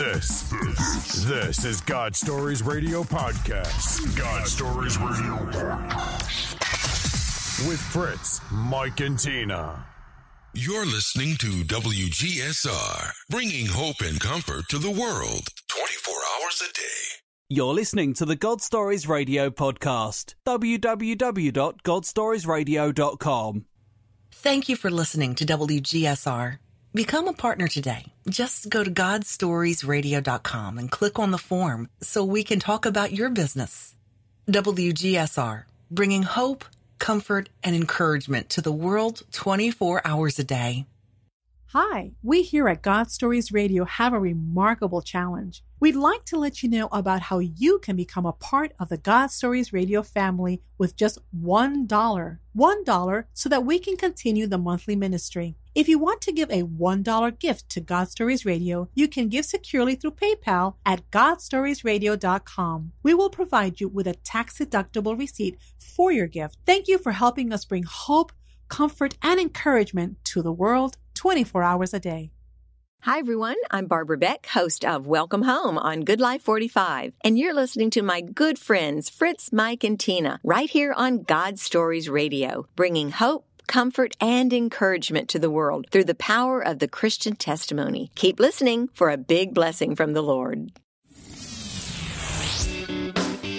This, this is God Stories Radio Podcast. God Stories Radio Podcast. With Fritz, Mike, and Tina. You're listening to WGSR, bringing hope and comfort to the world 24 hours a day. You're listening to the God Stories Radio podcast. www.godstoriesradio.com. Thank you for listening to WGSR. Become a partner today. Just go to godstoriesradio.com and click on the form so we can talk about your business. WGSR, bringing hope, comfort, and encouragement to the world 24 hours a day. Hi, we here at God Stories Radio have a remarkable challenge. We'd like to let you know about how you can become a part of the God Stories Radio family with just $1. $1 so that we can continue the monthly ministry. If you want to give a $1 gift to God Stories Radio, you can give securely through PayPal at godstoriesradio.com. We will provide you with a tax deductible receipt for your gift. Thank you for helping us bring hope, comfort, and encouragement to the world 24 hours a day. Hi, everyone. I'm Barbara Beck, host of Welcome Home on Good Life 45. And you're listening to my good friends, Fritz, Mike, and Tina, right here on God Stories Radio, bringing hope, comfort, and encouragement to the world through the power of the Christian testimony. Keep listening for a big blessing from the Lord.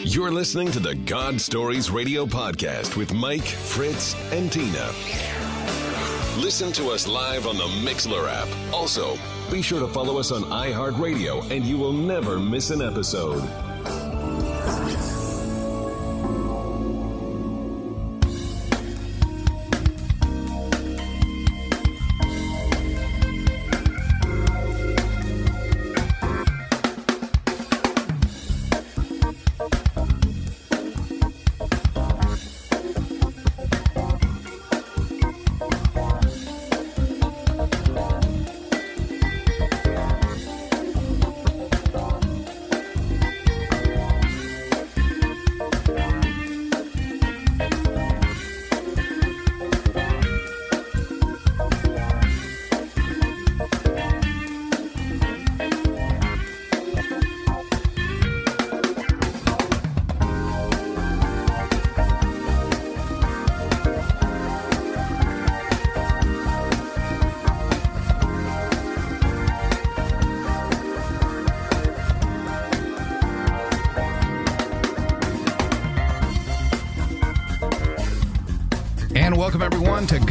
You're listening to the God Stories Radio Podcast with Mike, Fritz, and Tina. Listen to us live on the Mixlr app. Also, be sure to follow us on iHeartRadio and you will never miss an episode.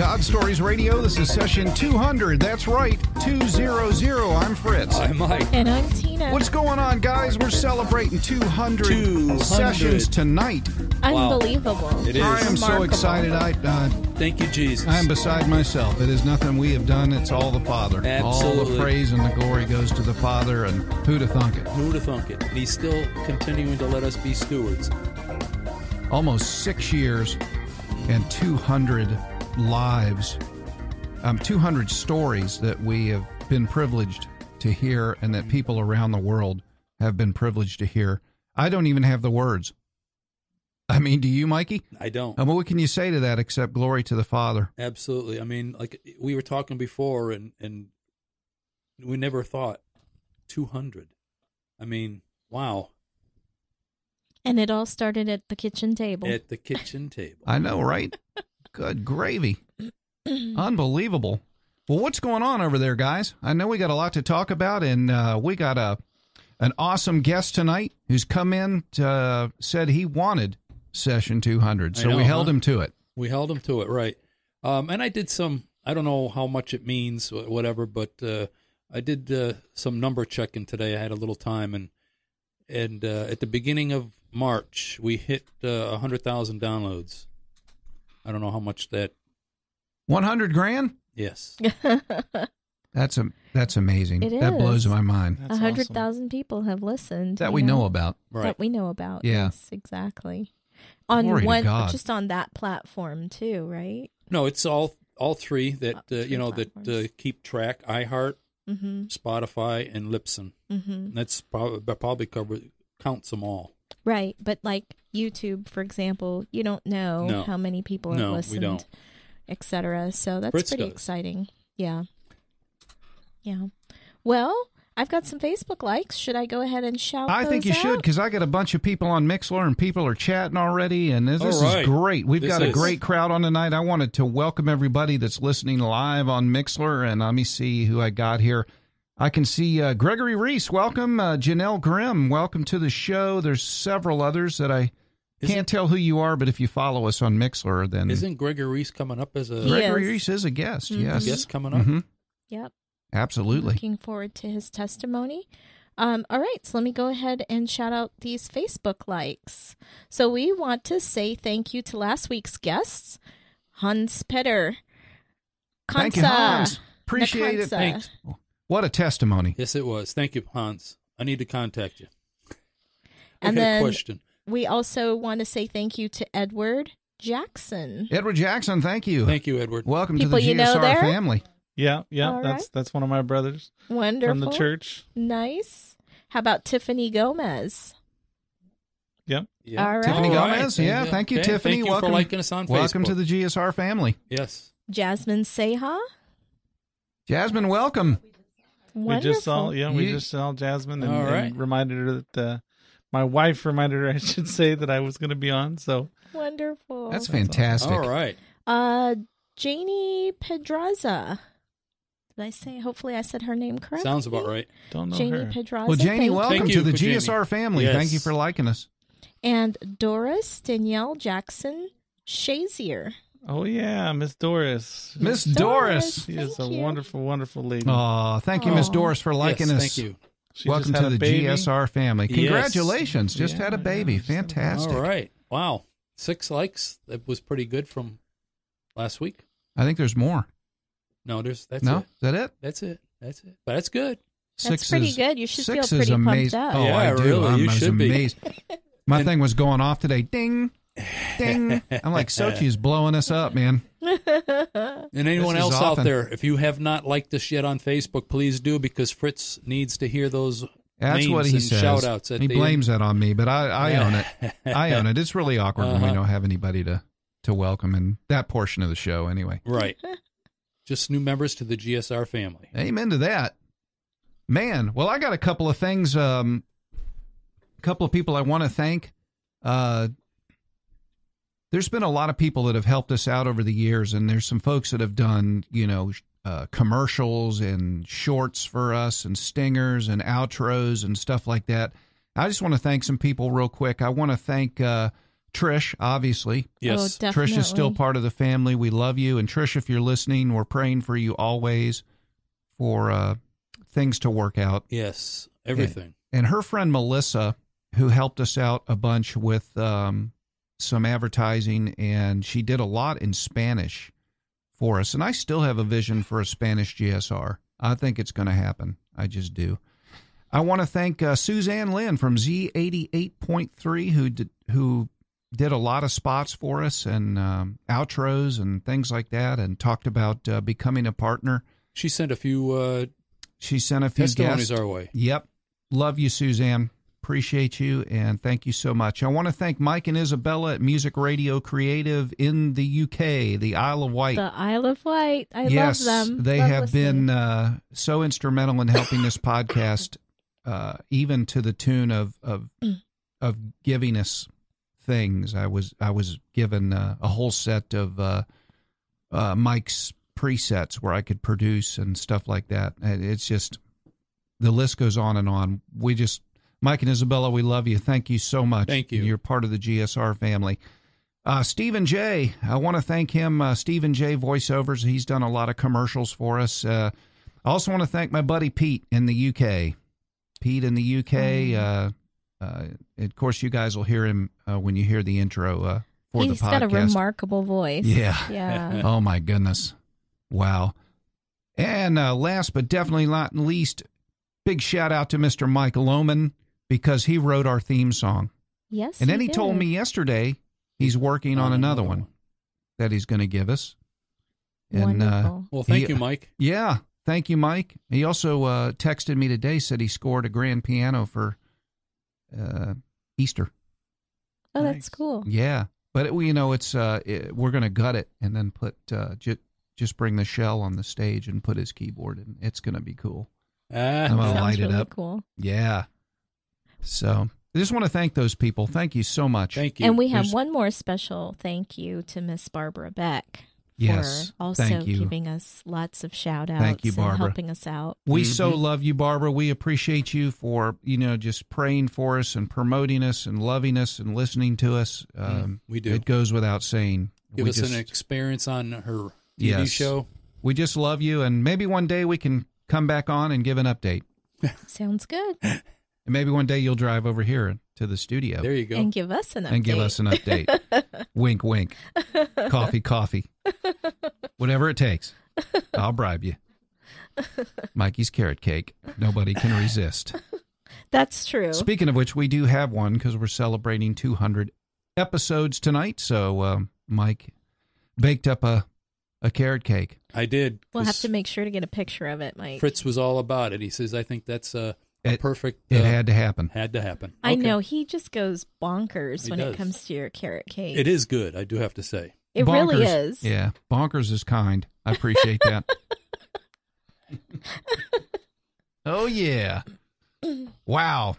God Stories Radio. This is session 200. That's right, 200. I'm Fritz. I'm Mike. And I'm Tina. What's going on, guys? We're celebrating 200, 200. sessions tonight. Unbelievable. It is. I am so excited. I uh, Thank you, Jesus. I am beside myself. It is nothing we have done. It's all the Father. Absolutely. All the praise and the glory goes to the Father. And who to thunk it? Who'd have thunk it? And he's still continuing to let us be stewards. Almost six years and 200 lives, um, 200 stories that we have been privileged to hear and that people around the world have been privileged to hear. I don't even have the words. I mean, do you, Mikey? I don't. I mean, what can you say to that except glory to the Father? Absolutely. I mean, like we were talking before, and and we never thought 200. I mean, wow. And it all started at the kitchen table. At the kitchen table. I know, right? Good gravy. Unbelievable. Well, what's going on over there, guys? I know we got a lot to talk about, and uh, we got a an awesome guest tonight who's come in to, uh, said he wanted session 200, so know, we held huh? him to it. We held him to it, right? Um, and I did some. I don't know how much it means, whatever, but uh, I did uh, some number checking today. I had a little time, and and uh, at the beginning of March, we hit uh, hundred thousand downloads. I don't know how much that. 100 grand? Yes, That's a that's amazing. It that blows my mind. A hundred thousand people have listened. That we know about. right. That we know about. Yeah. Yes, exactly. On Glory to one, God. just on that platform too, right? No, it's all all three that uh, three you know that uh, keep track: iHeart, Mm-hmm. Spotify, and Libsyn. Mm-hmm. That's probably probably cover counts them all. Right, but like YouTube, for example, you don't know No. how many people have No, we listened, etc. So that's Fritz pretty does. exciting. Yeah, yeah. Well, I've got some Facebook likes. Should I go ahead and shout? I think those you should because I got a bunch of people on Mixlr and people are chatting already, and this, this right. is great. We've This got a great crowd on tonight. I wanted to welcome everybody that's listening live on Mixlr, and let me see who I got here. I can see uh, Gregory Reese. Welcome, uh, Janelle Grimm. Welcome to the show. There's several others that I Isn't- can't tell who you are, but if you follow us on Mixlr, then Isn't Gregory Reese coming up as a Gregory is. Reese is a guest. Mhm. Yes, guest coming up? Mhm. Yep. absolutely. Looking forward to his testimony. Um, all right, so let me go ahead and shout out these Facebook likes. So we want to say thank you to last week's guests, Hans Petter, Thank you, Hans. Appreciate it. Thanks. What a testimony. Yes, it was. Thank you, Hans. I need to contact you. And I had then question. we also want to say thank you to Edward Jackson. Edward Jackson, thank you. Thank you, Edward. Welcome People to the you know GSR there? family. Yeah, yeah, All that's right. that's one of my brothers Wonderful. from the church. Nice. How about Tiffany Gomez? Yep. Yeah. All right. Tiffany All Gomez. right. Yeah, thank you, Okay, Tiffany. Thank you welcome, for liking us on welcome Facebook. to the GSR family. Yes. Jasmine Seha. Jasmine, welcome. Wonderful. We just saw, yeah, we You- just saw Jasmine and, All and reminded her that uh, my wife reminded her, I should say, that I was going to be on. So Wonderful. That's fantastic. All right. Uh, Janie Pedraza. Did I say? Hopefully, I said her name correctly. Sounds about right. don't know Janie her. Pedraza. Well, Janie, thank welcome Thank to the for Janie. GSR family. Yes. Thank you for liking us. And Doris Danielle Jackson Shazier. Oh yeah, Miss Doris. Miss Doris. Doris. She is a you. wonderful, wonderful lady. Oh, thank you, Miss Aw. Doris, for liking yes, us. Thank you. She welcome just to had a the baby. GSR family. Yes. Congratulations. Just Yeah, had a yeah, baby. just had a. Fantastic. All right. Wow. Six likes. That was pretty good from last week. I think there's more. No, there's that's no? it. Is that it? That's it. That's it. But that's good. That's pretty good. You should feel six is pretty pumped amazing. up. Oh, Yeah, I do. really, I'm you I was should be. amazed. My And- thing was going off today. Ding, ding. I'm like, Sochi's blowing us up, man. And anyone else often- out there, if you have not liked this yet on Facebook, please do because Fritz needs to hear those That's what he and says. shout outs at he blames that on me, but I, I own it. I own it. It's really awkward when we Uh-huh. don't have anybody to, to welcome in that portion of the show anyway. Right. Just new members to the GSR family. Amen to that. Man, well, I got a couple of things. Um, a couple of people I want to thank. Uh, there's been a lot of people that have helped us out over the years, and there's some folks that have done, you know, uh, commercials and shorts for us, and stingers and outros and stuff like that. I just want to thank some people real quick. I want to thank uh, Trish, obviously. Yes. Oh, Trish is still part of the family. We love you. And Trish, if you're listening, we're praying for you always for uh, things to work out. Yes. Everything. And her friend Melissa, who helped us out a bunch with um, some advertising, and she did a lot in Spanish for us. And I still have a vision for a Spanish GSR. I think it's going to happen. I just do. I want to thank uh, Suzanne Lynn from Z88.3, who did, who did a lot of spots for us and um, outros and things like that, and talked about uh, becoming a partner. She sent a few uh, She sent a few testimonies guests. our way. Yep. Love you, Suzanne. Appreciate you and thank you so much. I want to thank Mike and Isabella at Music Radio Creative in the UK, the Isle of Wight. The Isle of Wight. I yes, love them. they Love have listening. been uh, so instrumental in helping this podcast, uh, even to the tune of of of giving us things. I was I was given uh, a whole set of uh, uh, Mike's presets where I could produce and stuff like that. And it's just the list goes on and on. We just Mike and Isabella, we love you. Thank you so much. Thank you. You're part of the GSR family. Uh, Stephen J. I want to thank him. Uh, Stephen J. Voiceovers. He's done a lot of commercials for us. Uh, I also want to thank my buddy Pete in the UK. Pete in the UK. Uh, uh, of course, you guys will hear him uh, when you hear the intro uh, for He's the podcast. He's got a remarkable voice. Yeah. Yeah. oh my goodness. Wow. And uh, last but definitely not least, big shout out to Mr. Mike Loman because he wrote our theme song. yes. And then he did. told me yesterday he's working on another one that he's going to give us. And uh, Wonderful. Well, thank he- you, Mike. yeah, thank you, Mike. He also uh, texted me today, said he scored a grand piano for uh, Easter. oh, nice. that's cool. Yeah, but it, you know, it's uh, it, we're going to gut it and then put uh, ju- just bring the shell on the stage and put his keyboard in. It's going to be cool. Ah, I'm gonna Sounds light it up. cool. Yeah. So I just want to thank those people. Thank you so much. thank you. And we have There's- one more special thank you to Miss Barbara Beck Yes, for also thank you. giving us lots of shout outs Thank you, and Barbara. helping us out. We so Mhm. love you, Barbara. We appreciate you for you know just praying for us and promoting us and loving us and listening to us. Um, we do. It goes without saying. Give we us just, an experience on her TV Yes. show. we just love you, and maybe one day we can come back on and give an update. Sounds good. And maybe one day you'll drive over here to the studio There you go. And give us an update. and give us an update. wink, wink. Coffee, coffee. Whatever it takes. I'll bribe you. Mikey's carrot cake. Nobody can resist. That's true. Speaking of which, we do have one because we're celebrating 200 episodes tonight. So um, Mike baked up a, a carrot cake. I did. we'll have to make sure to get a picture of it, Mike. Fritz was all about it. He says, "I think that's a, a It- perfect." It uh, had to happen. had to happen. I Okay. know he just goes bonkers He when does. it comes to your carrot cake. It is good. I do have to say. It really is. Yeah, bonkers is kind. I appreciate that. oh yeah! Wow,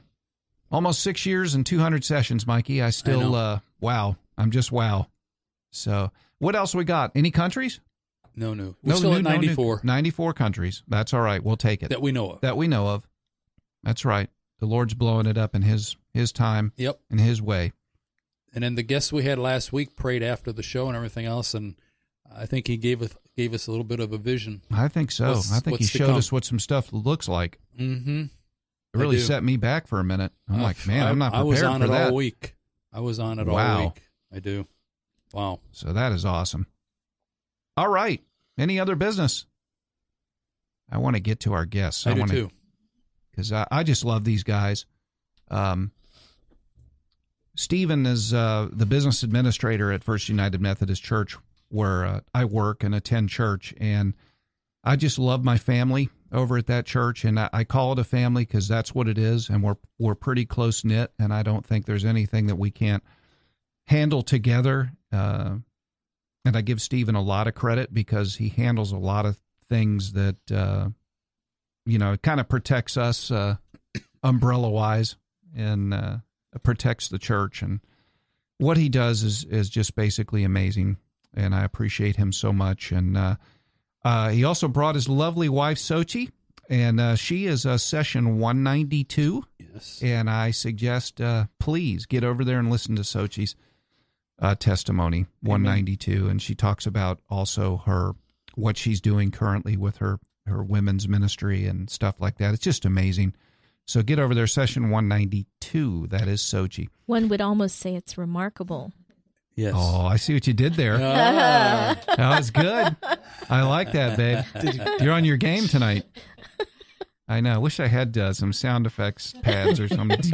almost six years and two hundred sessions, Mikey. I still, know. uh, wow, I'm just wow. So, what else we got? Any countries? No, no. We're still new- at no 94 94 countries. That's all right. We'll take it. that we know of. that we know of. That's right. The Lord's blowing it up in His His time, Yep. in His way. And then the guests we had last week prayed after the show and everything else, and I think he gave us gave us a little bit of a vision. I think so. What's- I think He showed us what some stuff looks like. Mm-hmm. It really set me back for a minute. I'm like, man, I'm not I was on for it that. all week. I was on it Wow. all week. I do. Wow. So that is awesome. All right. Any other business? I want to get to our guests. I, do want too. Because I, I just love these guys. Um, Stephen is uh, the business administrator at First United Methodist Church, where uh, I work and attend church, and I just love my family over at that church, and I, I call it a family because that's what it is, and we're we're pretty close knit, and I don't think there's anything that we can't handle together. Uh, and I give Stephen a lot of credit because he handles a lot of things that uh, you know it kind of protects us uh, umbrella wise and uh, protects the church. And what he does is is just basically amazing and I appreciate him so much. And uh, uh, he also brought his lovely wife Sochi and uh, she is a session 192 Yes. and I suggest uh, please get over there and listen to Sochi's uh, testimony 192 and she talks about also her what she's doing currently with her her women's ministry and stuff like that it's just amazing so get over there session 192 that is Sochi One would almost say it's remarkable. Yes. oh I see what you did there Ah. that was good I like that babe you're on your game tonight I know I wish I had uh, some sound effects pads or something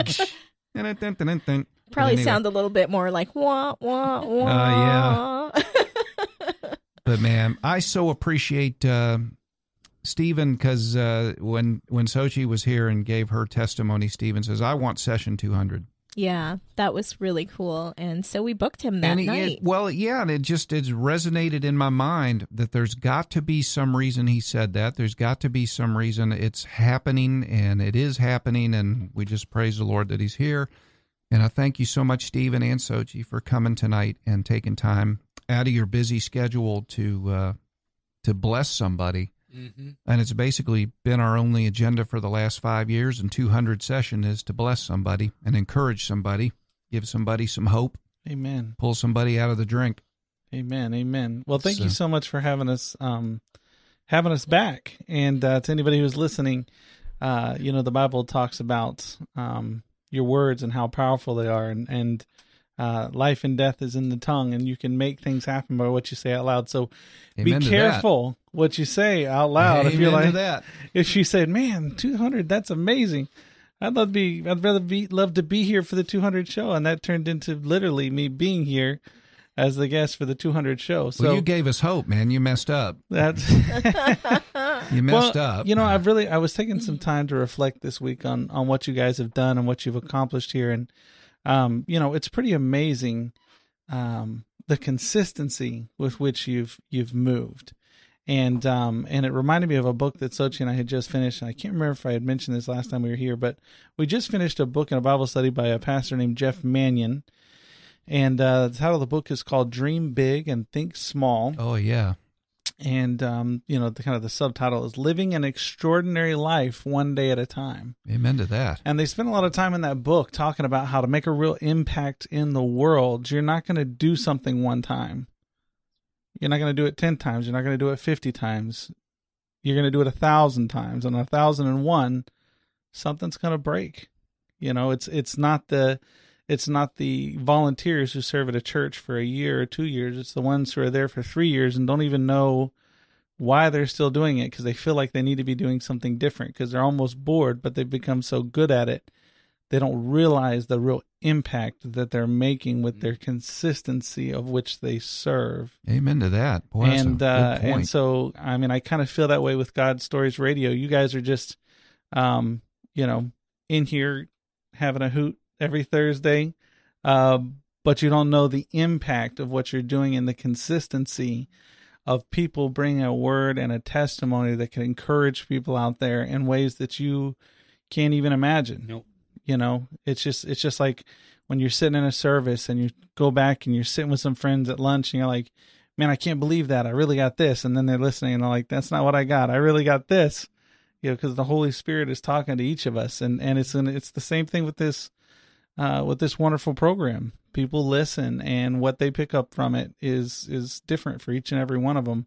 Probably anyway. sound a little bit more like wah wah wah. Uh, yeah. But man, I so appreciate uh, Stephen because uh, when when Sochi was here and gave her testimony, Stephen says, "I want session 200." Yeah, that was really cool, and so we booked him that and it- night. it, well, yeah, and it just it's resonated in my mind that there's got to be some reason he said that. There's got to be some reason it's happening, and it is happening, and we just praise the Lord that He's here. And I thank you so much, Stephen and Sochi, for coming tonight and taking time out of your busy schedule to uh, to bless somebody. Hmm And it's basically been our only agenda for the last five years. And 200 session is to bless somebody and encourage somebody, give somebody some hope, Amen. pull somebody out of the drink. Amen. Amen. Well, thank you So- so much for having us um having us back. And uh, to anybody who's listening, uh, you know, the Bible talks about um your words and how powerful they are and and uh, life and death is in the tongue, and you can make things happen by what you say out loud. So Amen be careful what you say out loud. if you're Amen like, that. if she said, "Man, 200, that's amazing," I'd love to be. I'd rather be love to be here for the 200 show, and that turned into literally me being here as the guest for the 200 show. So well, you gave us hope, man. You messed up. that's You messed well, up. You know, I've really I was taking some time to reflect this week on on what you guys have done and what you've accomplished here, and um, you know, it's pretty amazing um, the consistency with which you've you've moved, and um and it reminded me of a book that Sochi and I had just finished. And I can't remember if I had mentioned this last time we were here, but we just finished a book in a Bible study by a pastor named Jeff Manion. and uh, the title of the book is called "Dream Big and Think Small." Oh yeah, and um, you know the kind of the subtitle is "Living an Extraordinary Life One Day at a Time." Amen to that. And they spend a lot of time in that book talking about how to make a real impact in the world. You're not going to do something one time you're not going to do it 10 times. You're not going to do it 50 times. You're going to do it a thousand times. And a thousand and one, something's going to break. You know, it's, it's not the, it's not the volunteers who serve at a church for a year or two years. It's the ones who are there for three years and don't even know why they're still doing it because they feel like they need to be doing something different because they're almost bored, but they've become so good at it they don't realize the real impact that they're making with their consistency of which they serve. Amen to that. Boy, and uh, and so I mean I kind of feel that way with God Stories Radio. You guys are just um, you know, in here having a hoot every Thursday. Uh, but you don't know the impact of what you're doing and the consistency of people bringing a word and a testimony that can encourage people out there in ways that you can't even imagine. Nope. You know, it's just it's just like when you're sitting in a service and you go back and you're sitting with some friends at lunch and you're like, "Man, I can't believe that. I really got this." And then they're listening and they're like, "That's not what I got. I really got this." You know, because the Holy Spirit is talking to each of us, and and it's an, it's the same thing with this uh, with this wonderful program. People listen, and what they pick up from it is is different for each and every one of them.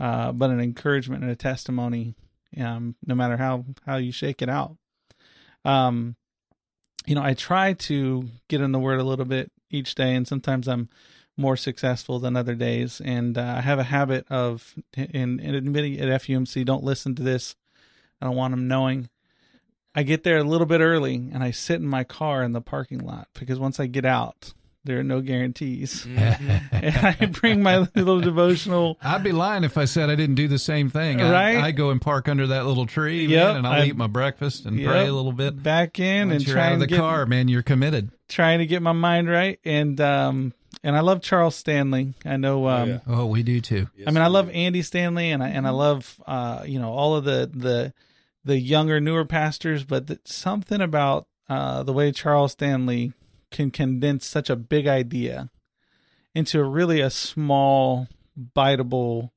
Uh, but an encouragement and a testimony, um, no matter how how you shake it out. Um, you know, I try to get in the word a little bit each day, and sometimes I'm more successful than other days. And uh, I have a habit of, in, in admitting at FUMC, don't listen to this. I don't want them knowing. I get there a little bit early and I sit in my car in the parking lot because once I get out, there are no guarantees. Mm-hmm. and I bring my little devotional. I'd be lying if I said I didn't do the same thing. Right? I, I go and park under that little tree, yep. man, and I'll i eat my breakfast and yep. pray a little bit. Back in Once and you're try out of the get, car, man. You're committed. Trying to get my mind right, and um, and I love Charles Stanley. I know. Um, oh, yeah. oh, we do too. Yes, I mean, I love do. Andy Stanley, and I and I love uh, you know all of the the the younger, newer pastors, but th- something about uh, the way Charles Stanley can condense such a big idea into really a small, biteable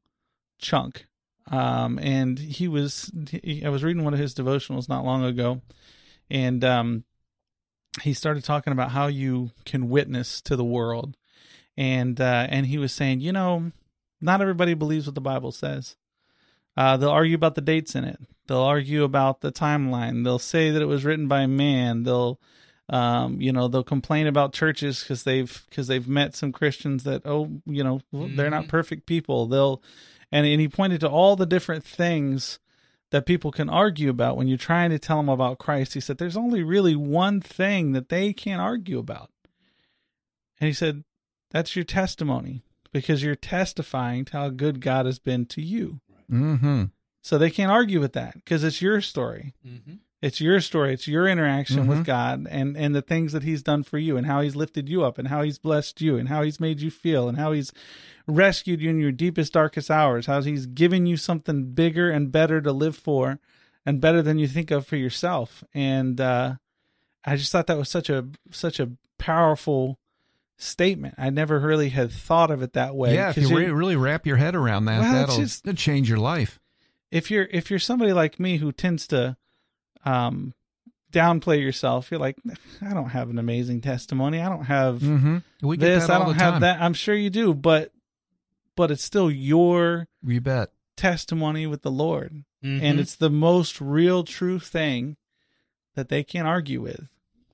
chunk. Um, and he was, he, I was reading one of his devotionals not long ago, and um, he started talking about how you can witness to the world, and uh, and he was saying, you know, not everybody believes what the Bible says. Uh, they'll argue about the dates in it. They'll argue about the timeline. They'll say that it was written by man. They'll um, you know, they'll complain about churches because they've because they've met some Christians that oh, you know, they're not perfect people. They'll and and he pointed to all the different things that people can argue about when you're trying to tell them about Christ. He said there's only really one thing that they can't argue about. And he said that's your testimony because you're testifying to how good God has been to you. Mm-hmm. So they can't argue with that because it's your story. Mm-hmm. It's your story. It's your interaction Mhm. with God and, and the things that He's done for you and how He's lifted you up and how He's blessed you and how He's made you feel and how He's rescued you in your deepest, darkest hours. How He's given you something bigger and better to live for and better than you think of for yourself. And uh, I just thought that was such a such a powerful statement. I never really had thought of it that way. Yeah, if 'Cause you you- re- really wrap your head around that, Well, it's that'll, just- that'll change your life. if you're if you're somebody like me who tends to um downplay yourself you're like i don't have an amazing testimony i don't have Mm-hmm. We get this i don't have time. that i'm sure you do but but it's still your You bet. testimony with the lord Mhm. and it's the most real true thing that they can't argue with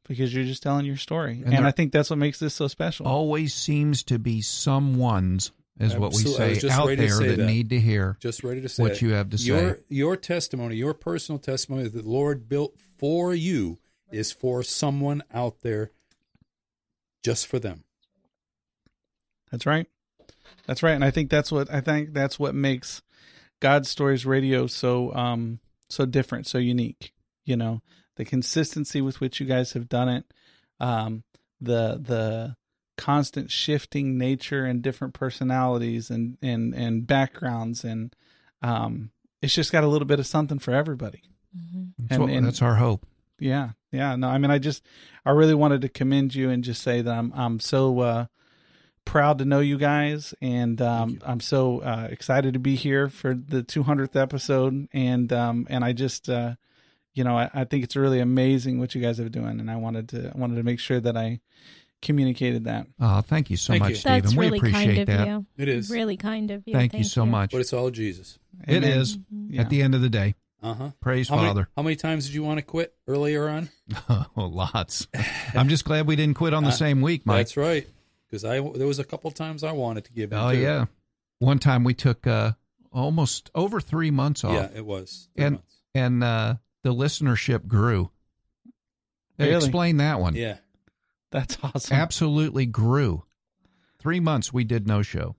because you're just telling your story And and, i think that's what makes this so special Always seems to be someone's, is what we Absolutely. I was say, out there say that, that. need to hear just ready to say what it. you have to say. Your your testimony, your personal testimony that the Lord built for you is for someone out there, just for them. That's right. That's right. And I think that's what I think that's what makes God Stories Radio so um so different, so unique. You know, the consistency with which you guys have done it, um, the the constant shifting nature and different personalities and and and backgrounds and um, it's just got a little bit of something for everybody. That's, And- what- and- that's our hope. Yeah, yeah. No, I mean, I just, I really wanted to commend you and just say that I'm, I'm so uh, proud to know you guys, and um, I'm so uh, excited to be here for the 200th episode, and um, and I just, uh, you know, I, I think it's really amazing what you guys are doing, and I wanted to, I wanted to make sure that I communicated that. Oh, thank you so Thank much, you. Stephen. That's we really appreciate kind of that. you. It is. Really kind of you. Thank, you so much. But it's all Jesus. It is Amen. is. Yeah. At the end of the day, Uh huh. praise How many, Father. how many times did you want to quit earlier on? oh, lots. I'm just glad we didn't quit on the Uh, same week, Mike. That's right. Because I there was a couple times I wanted to give in. Oh too. yeah. One time we took uh, almost over three months off. Yeah, it was. Three and months. and uh, the listenership grew. Really? Explain that one. Yeah. That's awesome. Absolutely grew. Three months we did no show.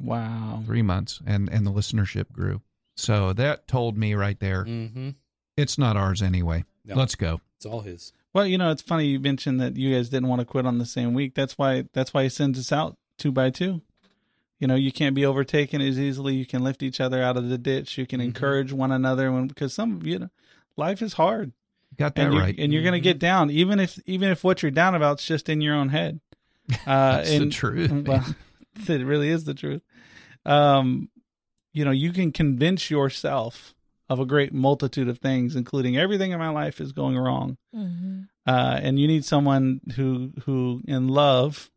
Wow. Three months, and and the listenership grew. So that told me right there, Mm-hmm. it's not ours anyway. No. Let's go. It's all his. Well, you know, it's funny you mentioned that you guys didn't want to quit on the same week. That's why that's why he sends us out two by two. You know, you can't be overtaken as easily. You can lift each other out of the ditch. You can Mhm. encourage one another when because some you know, life is hard. Got that and you, right. and you're gonna Mhm. get down, even if even if what you're down about is just in your own head. Uh, That's the truth. Well, it really is the truth. Um, you know, you can convince yourself of a great multitude of things, including everything in my life is going wrong. hmm Uh, and you need someone who who in love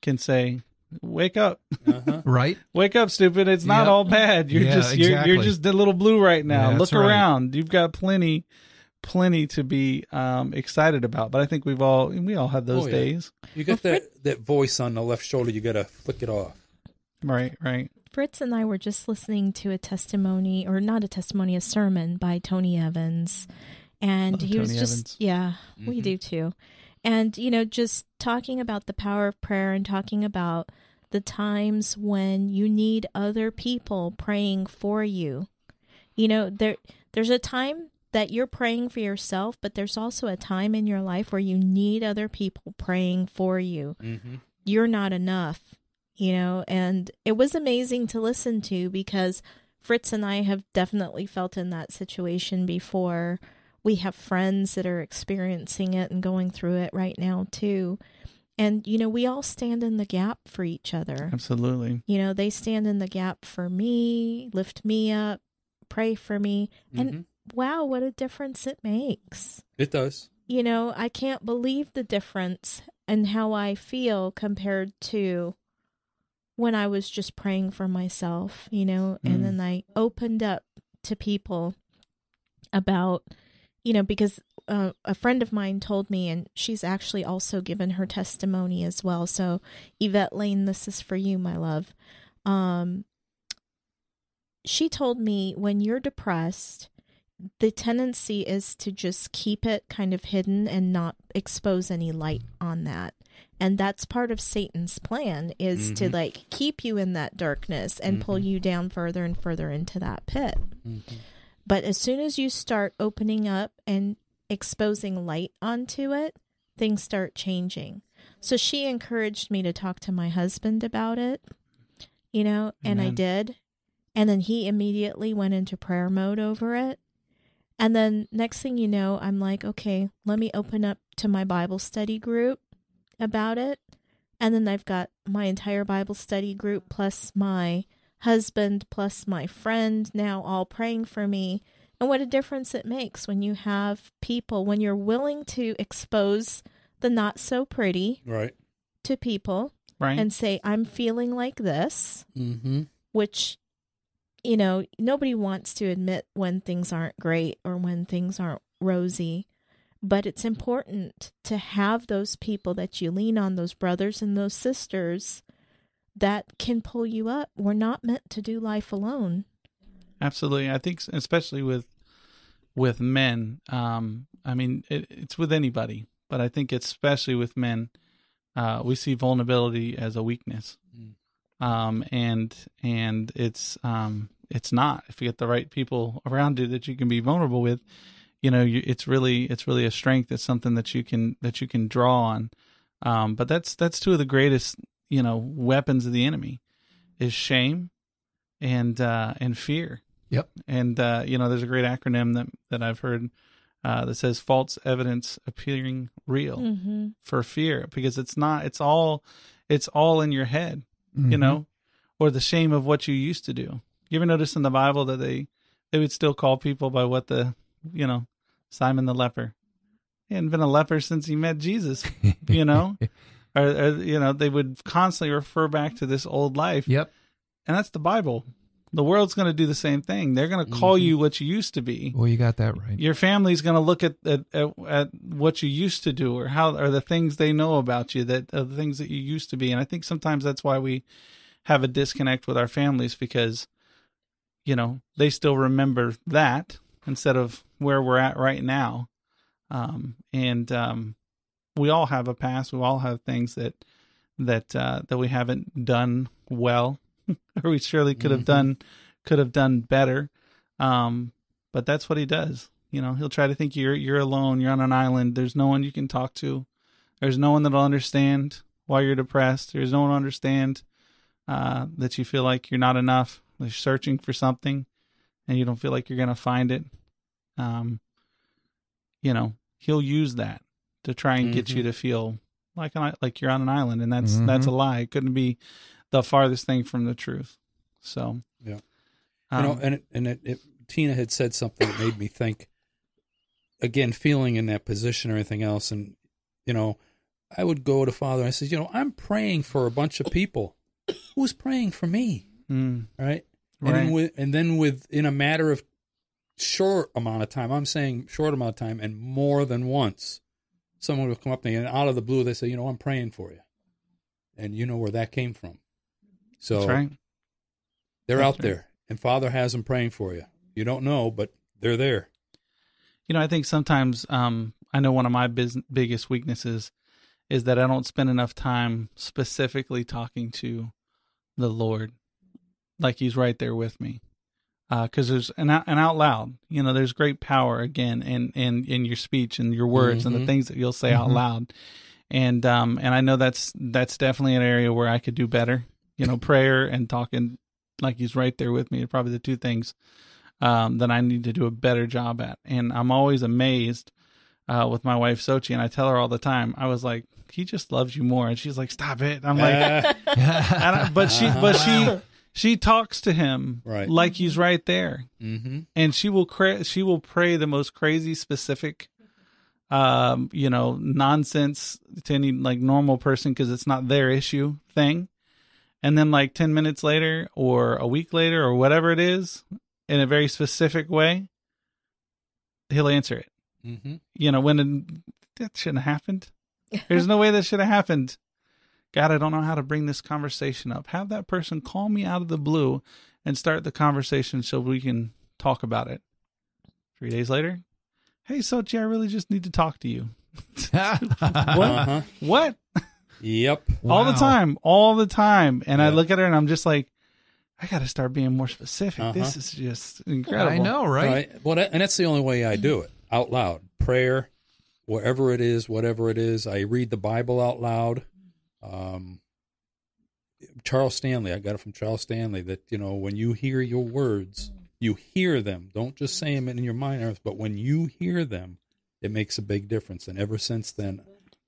can say, "Wake up, Uh-huh. right? wake up, stupid! It's not Yep. all bad. You're Yeah, just you're, you're just a little blue right now. Yeah, Look that's right. around. You've got plenty." plenty to be um excited about but i think we've all we all had those Oh, yeah. days You got that, that voice on the left shoulder. You got to flick it off. right right Fritz and I were just listening to a testimony, or not a testimony, a sermon by Tony Evans. And Love he was Tony just, Evans. yeah, we Mhm. do too. And, you know, just talking about the power of prayer and talking about the times when you need other people praying for you. You know, there there's a time that you're praying for yourself, but there's also a time in your life where you need other people praying for you Mm-hmm. you're not enough, you know, and it was amazing to listen to because Fritz and I have definitely felt in that situation before. We have friends that are experiencing it and going through it right now too. And you know, we all stand in the gap for each other. absolutely You know, they stand in the gap for me, lift me up, pray for me, and Mhm. wow, what a difference it makes It does. you know, I can't believe the difference and how I feel compared to when I was just praying for myself, you know, Mm. and then I opened up to people about, you know, because uh, a friend of mine told me, and she's actually also given her testimony as well. So, Yvette Lane, this is for you, my love. Um, she told me when you're depressed, the tendency is to just keep it kind of hidden and not expose any light on that. And that's part of Satan's plan is to Mhm. like keep you in that darkness and pull Mhm. you down further and further into that pit. Mm-hmm. But as soon as you start opening up and exposing light onto it, things start changing. So she encouraged me to talk to my husband about it, you know, and I did. And then he immediately went into prayer mode over it. And then next thing you know, I'm like, okay, let me open up to my Bible study group about it. And then I've got my entire Bible study group plus my husband plus my friend now all praying for me. And what a difference it makes when you have people, when you're willing to expose the not so pretty Right. to people right and say, I'm feeling like this, Mm-hmm. which, you know, nobody wants to admit when things aren't great or when things aren't rosy. But it's important to have those people that you lean on, those brothers and those sisters that can pull you up. We're not meant to do life alone. Absolutely. I think especially with with men, um, I mean, it, it's with anybody, but I think especially with men, uh, we see vulnerability as a weakness. Mm. Um, and and it's um, it's not. If you get the right people around you that you can be vulnerable with, you know, you, it's really it's really a strength. It's something that you can that you can draw on. Um, but that's that's two of the greatest you know weapons of the enemy is shame and uh, and fear Yep. And uh, you know, there's a great acronym that that I've heard uh, that says false evidence appearing real Mm-hmm. for fear because it's not. It's all. It's all in your head. You Mhm. know, or the shame of what you used to do. You ever notice in the Bible that they they would still call people by what the you know Simon the leper. He hadn't been a leper since he met Jesus. You know, or, or you know they would constantly refer back to this old life. Yep. And that's the Bible. The world's going to do the same thing. They're going to call you what you used to be. Well, you got that right. Your family's going to look at, at at at what you used to do, or how, or the things they know about you, that are the things that you used to be. And I think sometimes that's why we have a disconnect with our families because, you know, they still remember that instead of where we're at right now. Um, and um, we all have a past. We all have things that that uh, that we haven't done well, or we surely could have Mhm. done could have done better. Um, but that's what he does. You know, he'll try to think you're you're alone. You're on an island. There's no one you can talk to. There's no one that'll understand why you're depressed. There's no one understand uh, that you feel like you're not enough. You're searching for something, and you don't feel like you're gonna find it. Um, you know, he'll use that to try and get Mhm. you to feel like an, like you're on an island, and that's Mhm. that's a lie. It couldn't be the farthest thing from the truth. So, Yeah. um, you know, and it, and it, it, Tina had said something that made me think. Again, feeling in that position or anything else, and you know, I would go to Father. and I said, you know, I'm praying for a bunch of people. Who's praying for me? mm, Right. And then Right. with and then with in a matter of short amount of time, I'm saying short amount of time, and more than once, someone will come up to me and out of the blue they say, you know, I'm praying for you, and you know where that came from. So that's right. they're That's out right. there, and Father has them praying for you. You don't know, but they're there. You know, I think sometimes um, I know one of my biz- biggest weaknesses is that I don't spend enough time specifically talking to the Lord, like He's right there with me. Because there's an out, and out loud, you know, there's great power again in in in your speech and your words and the Mhm. things that you'll say out Mhm. loud, and um and I know that's that's definitely an area where I could do better. You know, prayer and talking like He's right there with me are probably the two things um, that I need to do a better job at. And I'm always amazed uh, with my wife Sochi, and I tell her all the time, I was like, he just loves you more, and she's like, stop it. I'm like, and I, but she, but she, she talks to him Right. like he's right there, mm-hmm. and she will cra- she will pray the most crazy specific. Um, you know, nonsense to any like normal person because it's not their issue thing. And then like 10 minutes later or a week later or whatever it is in a very specific way, he'll answer it. Mm-hmm. You know, when it, that shouldn't have happened. There's no way that should have happened. God, I don't know how to bring this conversation up. Have that person call me out of the blue and start the conversation so we can talk about it. Three days later, hey, Sochi, I really just need to talk to you. What? Uh-huh. What? Yep. All the time, all the time. And I look at her and I'm just like, I got to start being more specific. Uh-huh. This is just incredible. I know, right? Right. Well, and that's the only way I do it out loud. Prayer, wherever it is, whatever it is. I read the Bible out loud. Um, Charles Stanley, I got it from Charles Stanley that, you know, when you hear your words, you hear them. Don't just say them in your mind, Earth, but when you hear them, it makes a big difference. And ever since then,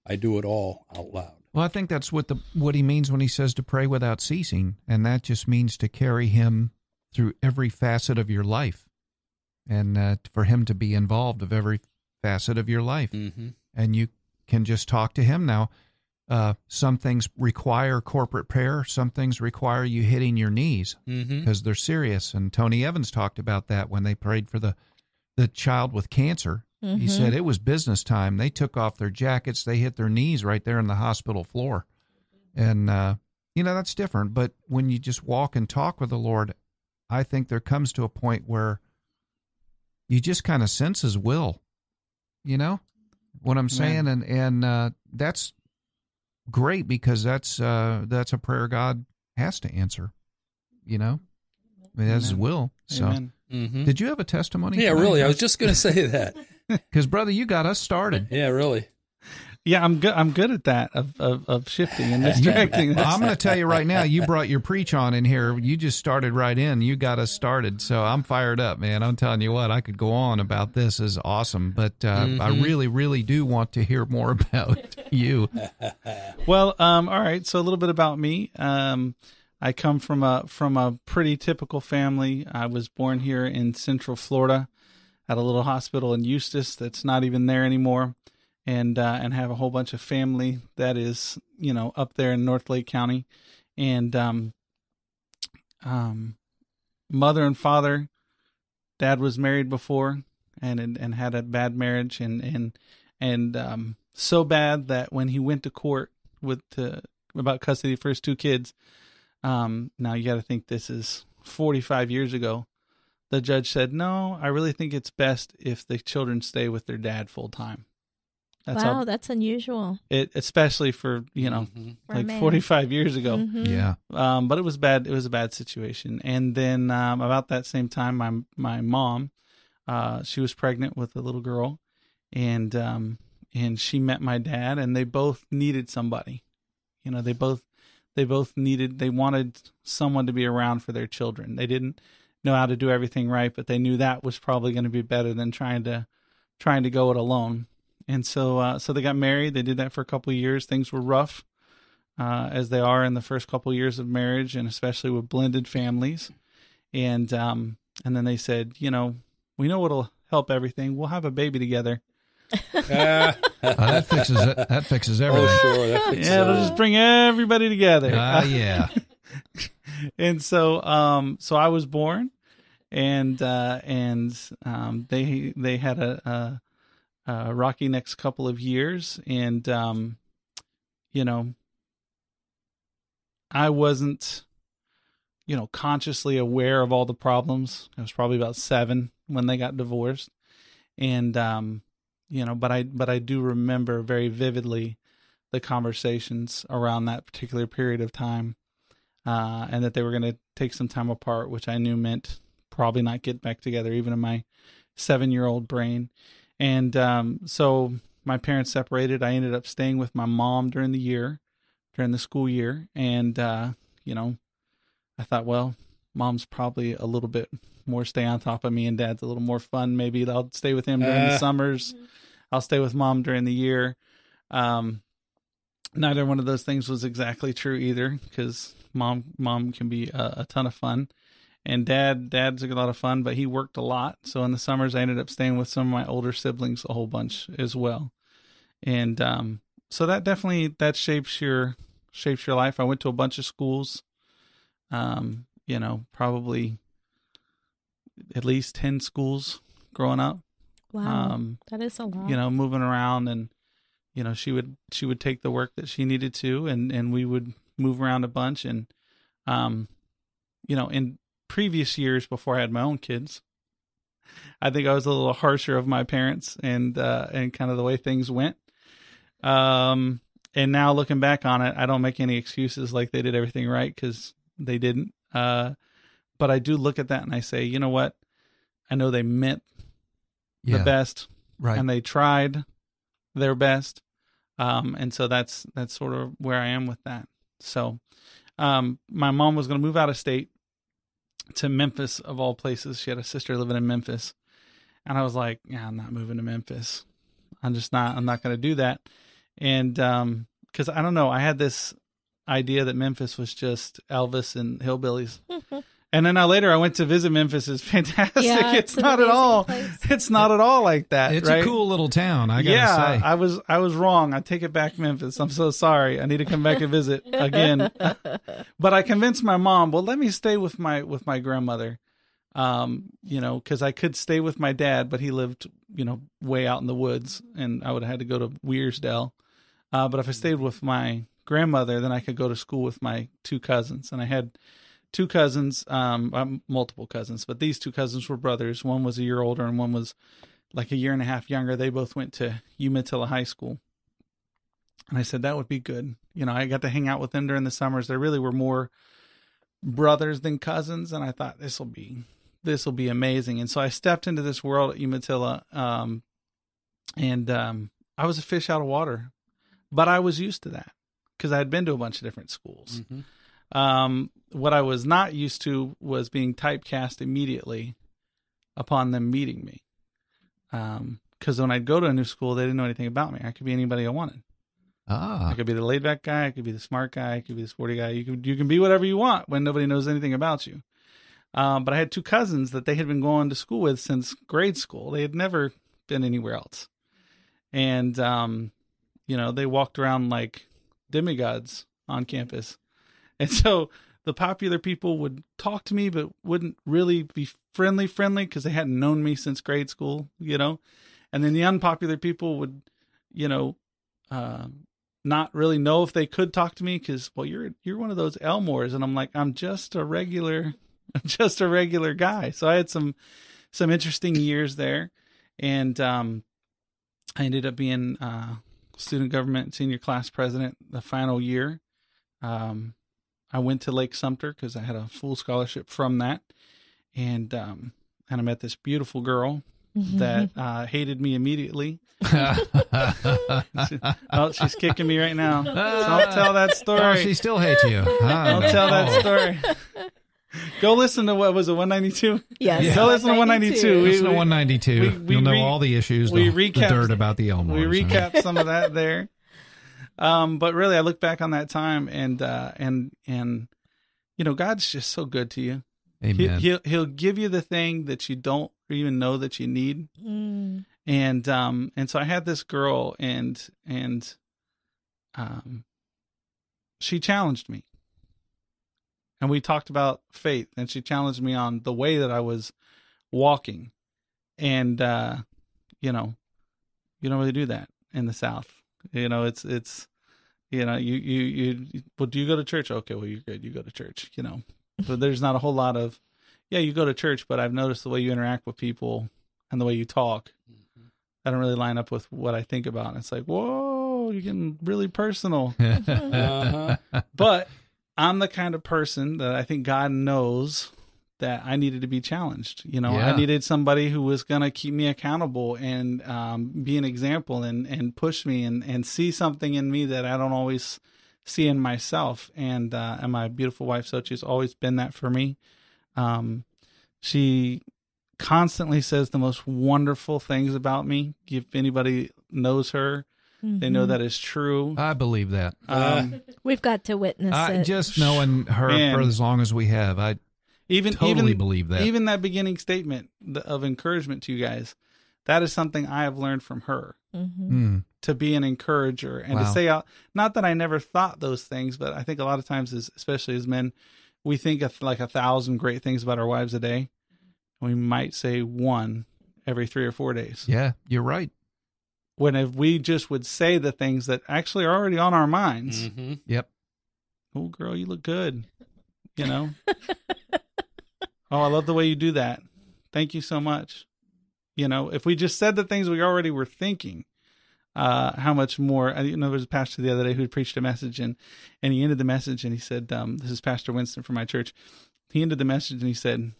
I do it all out loud. Well, I think that's what the what he means when he says to pray without ceasing, and that just means to carry him through every facet of your life, and uh, for him to be involved of every facet of your life, Mm-hmm. and you can just talk to him now. Uh, some things require corporate prayer. Some things require you hitting your knees Mm-hmm. because they're serious. And Tony Evans talked about that when they prayed for the the child with cancer. He Mhm. said it was business time. They took off their jackets, they hit their knees right there in the hospital floor. And uh, you know, that's different, but when you just walk and talk with the Lord, I think there comes to a point where you just kind of sense his will. You know what I'm saying and and uh, that's great because that's uh, that's a prayer God has to answer. You know? I mean, that's his Amen. will. So Amen. Mm-hmm. did you have a testimony? Yeah, really. I was just going to say that. Because, brother, you got us started. Yeah, really. Yeah, I'm good. I'm good at that of of, of shifting and distracting. Well, I'm going to tell you right now. You brought your preach on in here. You just started right in. You got us started. So I'm fired up, man. I'm telling you what. I could go on about this. is awesome, but uh, Mm-hmm. I really, really do want to hear more about you. well, um, all right. So a little bit about me. Um, I come from a from a pretty typical family. I was born here in Central Florida, at a little hospital in Eustis that's not even there anymore, and uh, and have a whole bunch of family that is you know up there in North Lake County, and um, um, mother and father, dad was married before, and and, had a bad marriage, and and and um, so bad that when he went to court with to, about custody for his two kids, um, now you got to think this is 45 years ago. The judge said, "No, I really think it's best if the children stay with their dad full time." That's wow, how that's unusual. it, especially for you know, For a like 45 years ago. Mhm. Yeah. Um, but it was bad. It was a bad situation. And then um, about that same time, my my mom, uh, she was pregnant with a little girl, and um, and she met my dad, and they both needed somebody. You know, they both they both needed they wanted someone to be around for their children. They didn't know how to do everything right, but they knew that was probably going to be better than trying to trying to go it alone. And so uh, so they got married. They did that for a couple of years. Things were rough uh, as they are in the first couple years of marriage, and especially with blended families. And um, and then they said, you know, we know what'll help everything. We'll have a baby together. Uh, that fixes it. That fixes everything. oh, sure. That fixes Yeah, it'll just bring everybody together. Ah, yeah. and so um so I was born and uh and um they they had a, a, a rocky next couple of years and um you know I wasn't you know consciously aware of all the problems. I was probably about 7 when they got divorced and um you know but I but I do remember very vividly the conversations around that particular period of time uh, and that they were going to take some time apart, which I knew meant probably not get back together, even in my seven year old brain. And um, so my parents separated. I ended up staying with my mom during the year, during the school year. And, uh, you know, I thought, well, mom's probably a little bit more stay on top of me, and dad's a little more fun. Maybe I'll stay with him during the Uh. summers. I'll stay with mom during the year. Um, neither one of those things was exactly true either because mom mom can be a, a ton of fun and dad dad's a lot of fun but he worked a lot. So in the summers i ended up staying with some of my older siblings a whole bunch as well. And um so that definitely that shapes your shapes your life. I went to a bunch of schools um you know probably at least 10 schools growing up. Wow, um that is a lot. you know moving around and you know she would she would take the work that she needed to and and we would move around a bunch and um you know in previous years before I had my own kids. I think I was a little harsher of my parents and uh and kind of the way things went. Um and now looking back on it I don't make any excuses like they did everything right cuz they didn't. Uh but I do look at that and I say you know what? I know they meant Yeah. the best Right. and they tried their best. Um and so that's that's sort of where i am with that. So um my mom was going to move out of state to memphis of all places. She had a sister living in memphis. And i was like yeah i'm not moving to memphis. I'm just not i'm not going to do that. And um because i don't know i had this idea that memphis was just elvis and hillbillies and then I later I went to visit Memphis. It's fantastic. Yeah, it's, it's not at all. place. It's not at all like that. It's right? a cool little town, I gotta yeah, say. I was I was wrong. I take it back, Memphis. I'm so sorry. I need to come back and visit again. but I convinced my mom. Well, let me stay with my with my grandmother. Um, you know, because I could stay with my dad, but he lived, you know, way out in the woods, and I would have had to go to Weirsdale. Uh, but if I stayed with my grandmother, then I could go to school with my two cousins, and I had two cousins, um, um, multiple cousins, but these two cousins were brothers. One was a year older, and one was like a year and a half younger. They both went to Umatilla High School. And I said that would be good. You know, I got to hang out with them during the summers. They really were more brothers than cousins, and I thought this will be this will be amazing. And so I stepped into this world at Umatilla, um, and um, I was a fish out of water. but I was used to that because I had been to a bunch of different schools. Mm-hmm. Um, what I was not used to was being typecast immediately upon them meeting me. Because when I'd go to a new school, they didn't know anything about me. I could be anybody I wanted. Ah, I could be the laid back guy. I could be the smart guy. I could be the sporty guy. You can you can be whatever you want when nobody knows anything about you. Um, but I had two cousins that they had been going to school with since grade school. They had never been anywhere else, and um, you know they walked around like demigods on campus, and so the popular people would talk to me, but wouldn't really be friendly friendly because they hadn't known me since grade school. You know, and then the unpopular people would, you know. Uh, not really know if they could talk to me because well you're you're one of those Elmores and I'm like I'm just a regular just a regular guy so I had some some interesting years there and um I ended up being uh student government senior class president the final year um I went to Lake Sumter because I had a full scholarship from that and um and I met this beautiful girl that uh, hated me immediately. oh, she's kicking me right now. So I'll tell that story. Oh, she still hates you. I'll tell that story. Go listen to what was it, 192? Yes. Yeah. Go listen to 192. Listen to 192. we- we You'll know re- all the issues, we the, the dirt about the Elmores. we recap some of that there. Um, but really, I look back on that time and uh, and and you know, God's just so good to you. He, Amen. he'll he'll give you the thing that you don't even know that you need. Mm. and um and so I had this girl and and um she challenged me. And we talked about faith and she challenged me on the way that I was walking. And uh you know, you don't really do that in the south. You know, it's it's you know, you you you well do you go to church? Okay, well you're good. You go to church, you know. But there's not a whole lot of yeah, you go to church, but I've noticed the way you interact with people and the way you talk I don't really line up with what I think about. And it's like, whoa, you're getting really personal. Uh-huh. but I'm the kind of person that I think God knows that I needed to be challenged. You know, Yeah. I needed somebody who was going to keep me accountable and um, be an example and, and push me and, and see something in me that I don't always see in myself. And, uh, and my beautiful wife, Sochi's always been that for me. Um, she constantly says the most wonderful things about me. If anybody knows her, they know Mhm. that is true. I believe that. Um, We've got to witness I, it. just knowing her Man. for as long as we have, I even totally even, believe that. Even that beginning statement of encouragement to you guys, that is something I have learned from her Mhm. Mm. to be an encourager and to say out. Not that I never thought those things, but I think a lot of times, as, especially as men, we think of like a thousand great things about our wives a day. We might say one every three or four days. yeah, you're right. When if we just would say the things that actually are already on our minds, hmm Yep. oh girl you look good you know oh i love the way you do that thank you so much you know if we just said the things we already were thinking uh how much more I, you know there was a pastor the other day who preached a message and and he ended the message and he said um this is pastor winston from my church he ended the message and he said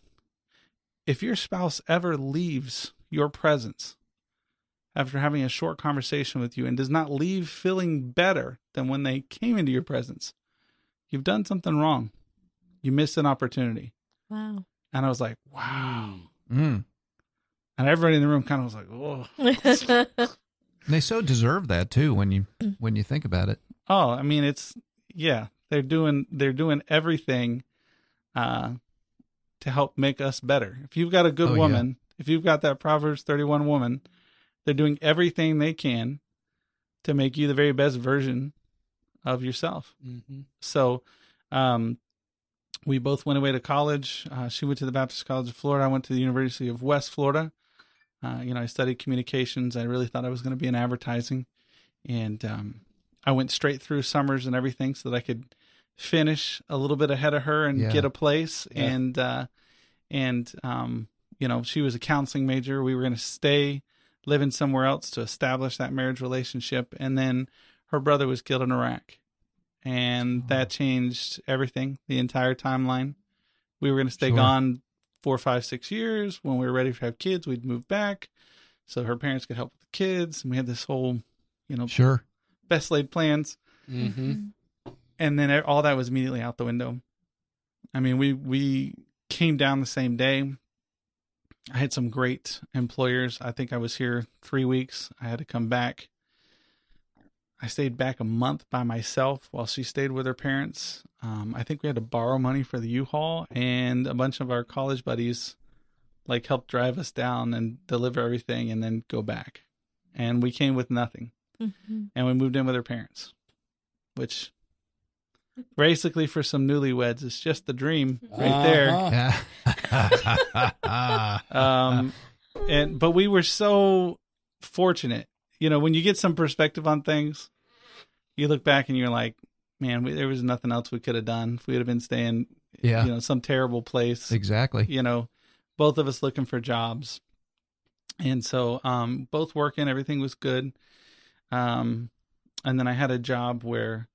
if your spouse ever leaves your presence after having a short conversation with you and does not leave feeling better than when they came into your presence, you've done something wrong. You missed an opportunity. Wow. And I was like, wow. Mm. And everybody in the room kind of was like, oh. They so deserve that too when you when you think about it. Oh, I mean, it's yeah. They're doing they're doing everything uh, to help make us better. If you've got a good Oh, yeah. woman, if you've got that Proverbs thirty one woman, they're doing everything they can to make you the very best version of yourself. hmm So, um, we both went away to college. Uh, she went to the Baptist College of Florida. I went to the University of West Florida. Uh, you know, I studied communications. I really thought I was going to be in advertising, and um, I went straight through summers and everything so that I could finish a little bit ahead of her and Yeah. get a place. Yeah. And uh, and um, you know, she was a counseling major. We were going to stay living somewhere else to establish that marriage relationship, and then her brother was killed in Iraq and that changed everything the entire timeline we were going to stay Sure. gone four five six years when we were ready to have kids we'd move back so her parents could help with the kids and we had this whole you know Sure. best laid plans. Mm-hmm. And then all that was immediately out the window. I mean, we we came down the same day. I had some great employers. I think I was here three weeks. I had to come back. I stayed back a month by myself while she stayed with her parents. Um, I think we had to borrow money for the U-Haul, and a bunch of our college buddies like helped drive us down and deliver everything, and then go back. And we came with nothing, Mm-hmm. and we moved in with her parents, which basically for some newlyweds, it's just the dream right there. Uh-huh. um and but we were so fortunate you know when you get some perspective on things you look back and you're like man we, there was nothing else we could have done if we would have been staying Yeah. you know some terrible place exactly. you know both of us looking for jobs. And so um both working everything was good. Um and then i had a job where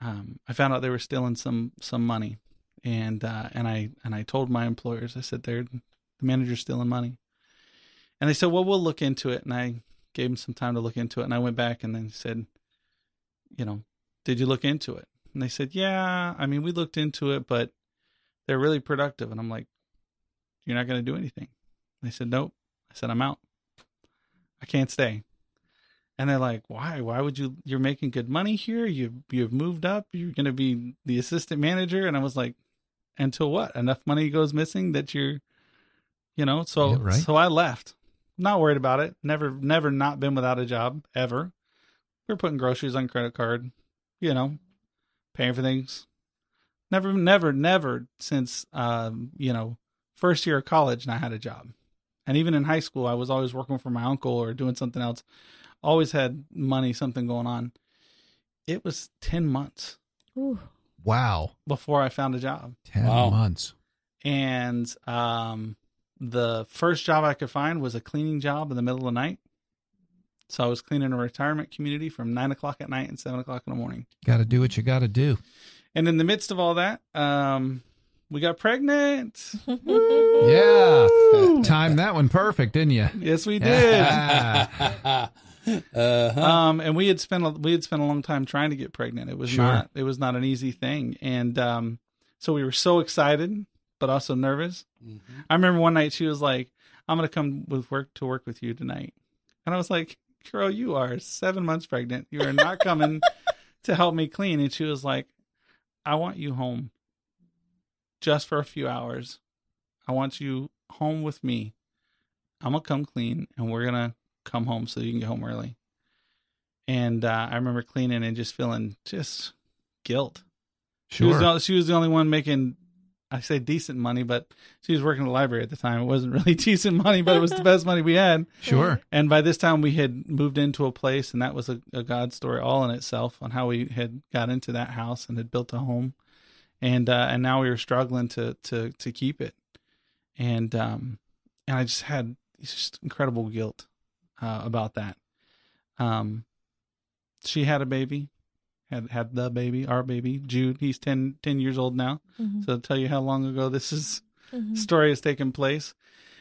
um i found out they were stealing some some money. And uh and i and i told my employers i said they're the manager's stealing money. And they said well we'll look into it. And i gave him some time to look into it and i went back and then said you know did you look into it? And they said yeah i mean we looked into it but they're really productive. And i'm like you're not going to do anything. They said nope. I said i'm out. I can't stay. And they're like why? Why would you you're making good money here? You you've moved up. You're going to be the assistant manager. And i was like until what? Enough money goes missing that you're you know so Yeah, right. so i left not worried about it never never not been without a job ever we're putting groceries on credit card you know paying for things never never never since um you know first year of college and i had a job and even in high school i was always working for my uncle or doing something else always had money something going on it was 10 months Ooh. Wow. before i found a job 10 Wow. months. and um the first job i could find was a cleaning job in the middle of the night so i was cleaning a retirement community from nine o'clock at night and seven o'clock in the morning Got to do what you got to do. and in the midst of all that um we got pregnant Yeah. Timed that one perfect, didn't you? yes we did uh-huh. um and we had spent a, we had spent a long time trying to get pregnant it was Sure. not it was not an easy thing and um so we were so excited but also nervous. Mm-hmm. i remember one night she was like i'm gonna come with work to work with you tonight. And i was like girl you are seven months pregnant. You are not coming to help me clean. And she was like i want you home just for a few hours. I want you home with me. I'm gonna come clean and we're gonna come home so you can get home early. And uh, I remember cleaning and just feeling just guilt. She was Sure. the, she was the only one making I say decent money, but she was working at the library at the time. It wasn't really decent money, but it was the best money we had. Sure. And by this time, we had moved into a place, and that was a, a God story all in itself on how we had got into that house and had built a home, and uh, and now we were struggling to to to keep it, and um and I just had just incredible guilt uh, about that. Um, she had a baby, had had the baby, our baby, Jude. He's 10, 10 years old now. Mhm. So to tell you how long ago this is Mhm. story has taken place.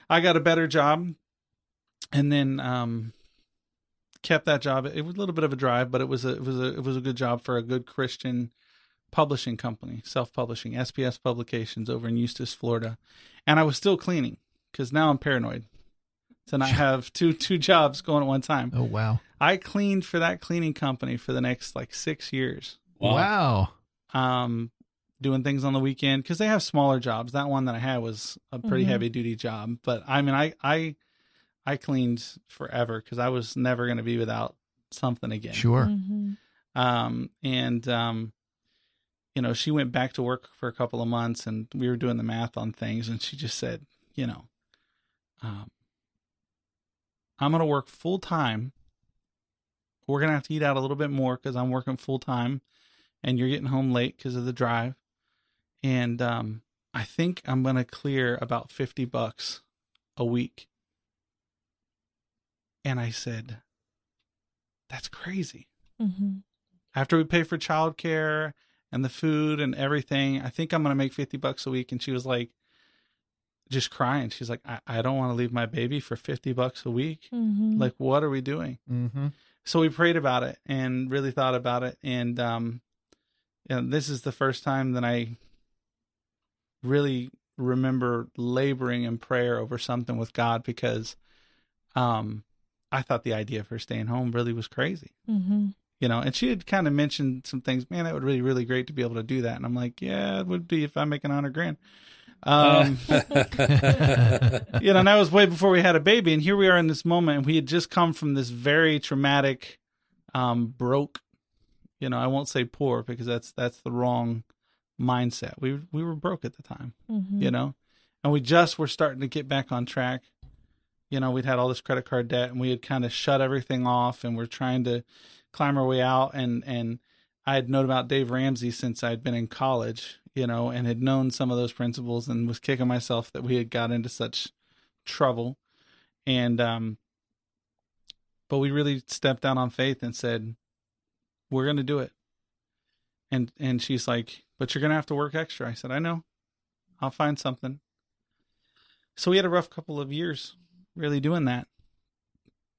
I got a better job, and then um, kept that job. It was a little bit of a drive, but it was a it was a it was a good job for a good Christian publishing company, self publishing, SPS Publications over in Eustis, Florida. And I was still cleaning because now I'm paranoid to not have two two jobs going at one time. Oh, wow. I cleaned for that cleaning company for the next like six years Wow. um doing things on the weekend because they have smaller jobs that one that i had was a pretty Mhm. heavy duty job but i mean i i i cleaned forever because i was never going to be without something again Sure. Mhm. um and um you know she went back to work for a couple of months and we were doing the math on things and she just said you know um i'm going to work full time we're going to have to eat out a little bit more because i'm working full time and you're getting home late because of the drive and um i think i'm going to clear about 50 bucks a week and i said that's crazy Mhm. after we pay for childcare and the food and everything, I think I'm gonna make fifty bucks a week. And she was like, just crying. She's like, I, I don't want to leave my baby for fifty bucks a week. Mhm. Like, what are we doing? Mm-hmm. so we prayed about it and really thought about it. And, um, and this is the first time that I really remember laboring in prayer over something with God because, um, I thought the idea of her staying home really was crazy. Mm-hmm. You know, and she had kind of mentioned some things. Man, that would be really great to be able to do that. And I'm like, yeah, it would be if I make an hundred grand. Um, you know, and that was way before we had a baby. And here we are in this moment, and we had just come from this very traumatic, um, broke. You know, I won't say poor because that's that's the wrong mindset. We we were broke at the time. Mhm. You know, and we just were starting to get back on track. You know, we'd had all this credit card debt, and we had kind of shut everything off, and we're trying to climb our way out. And and I had known about Dave Ramsey since I'd been in college, you know, and had known some of those principles and was kicking myself that we had got into such trouble. And um but we really stepped out on faith and said, We're gonna do it. And and she's like, But you're gonna have to work extra. I said, I know. I'll find something. So we had a rough couple of years really doing that.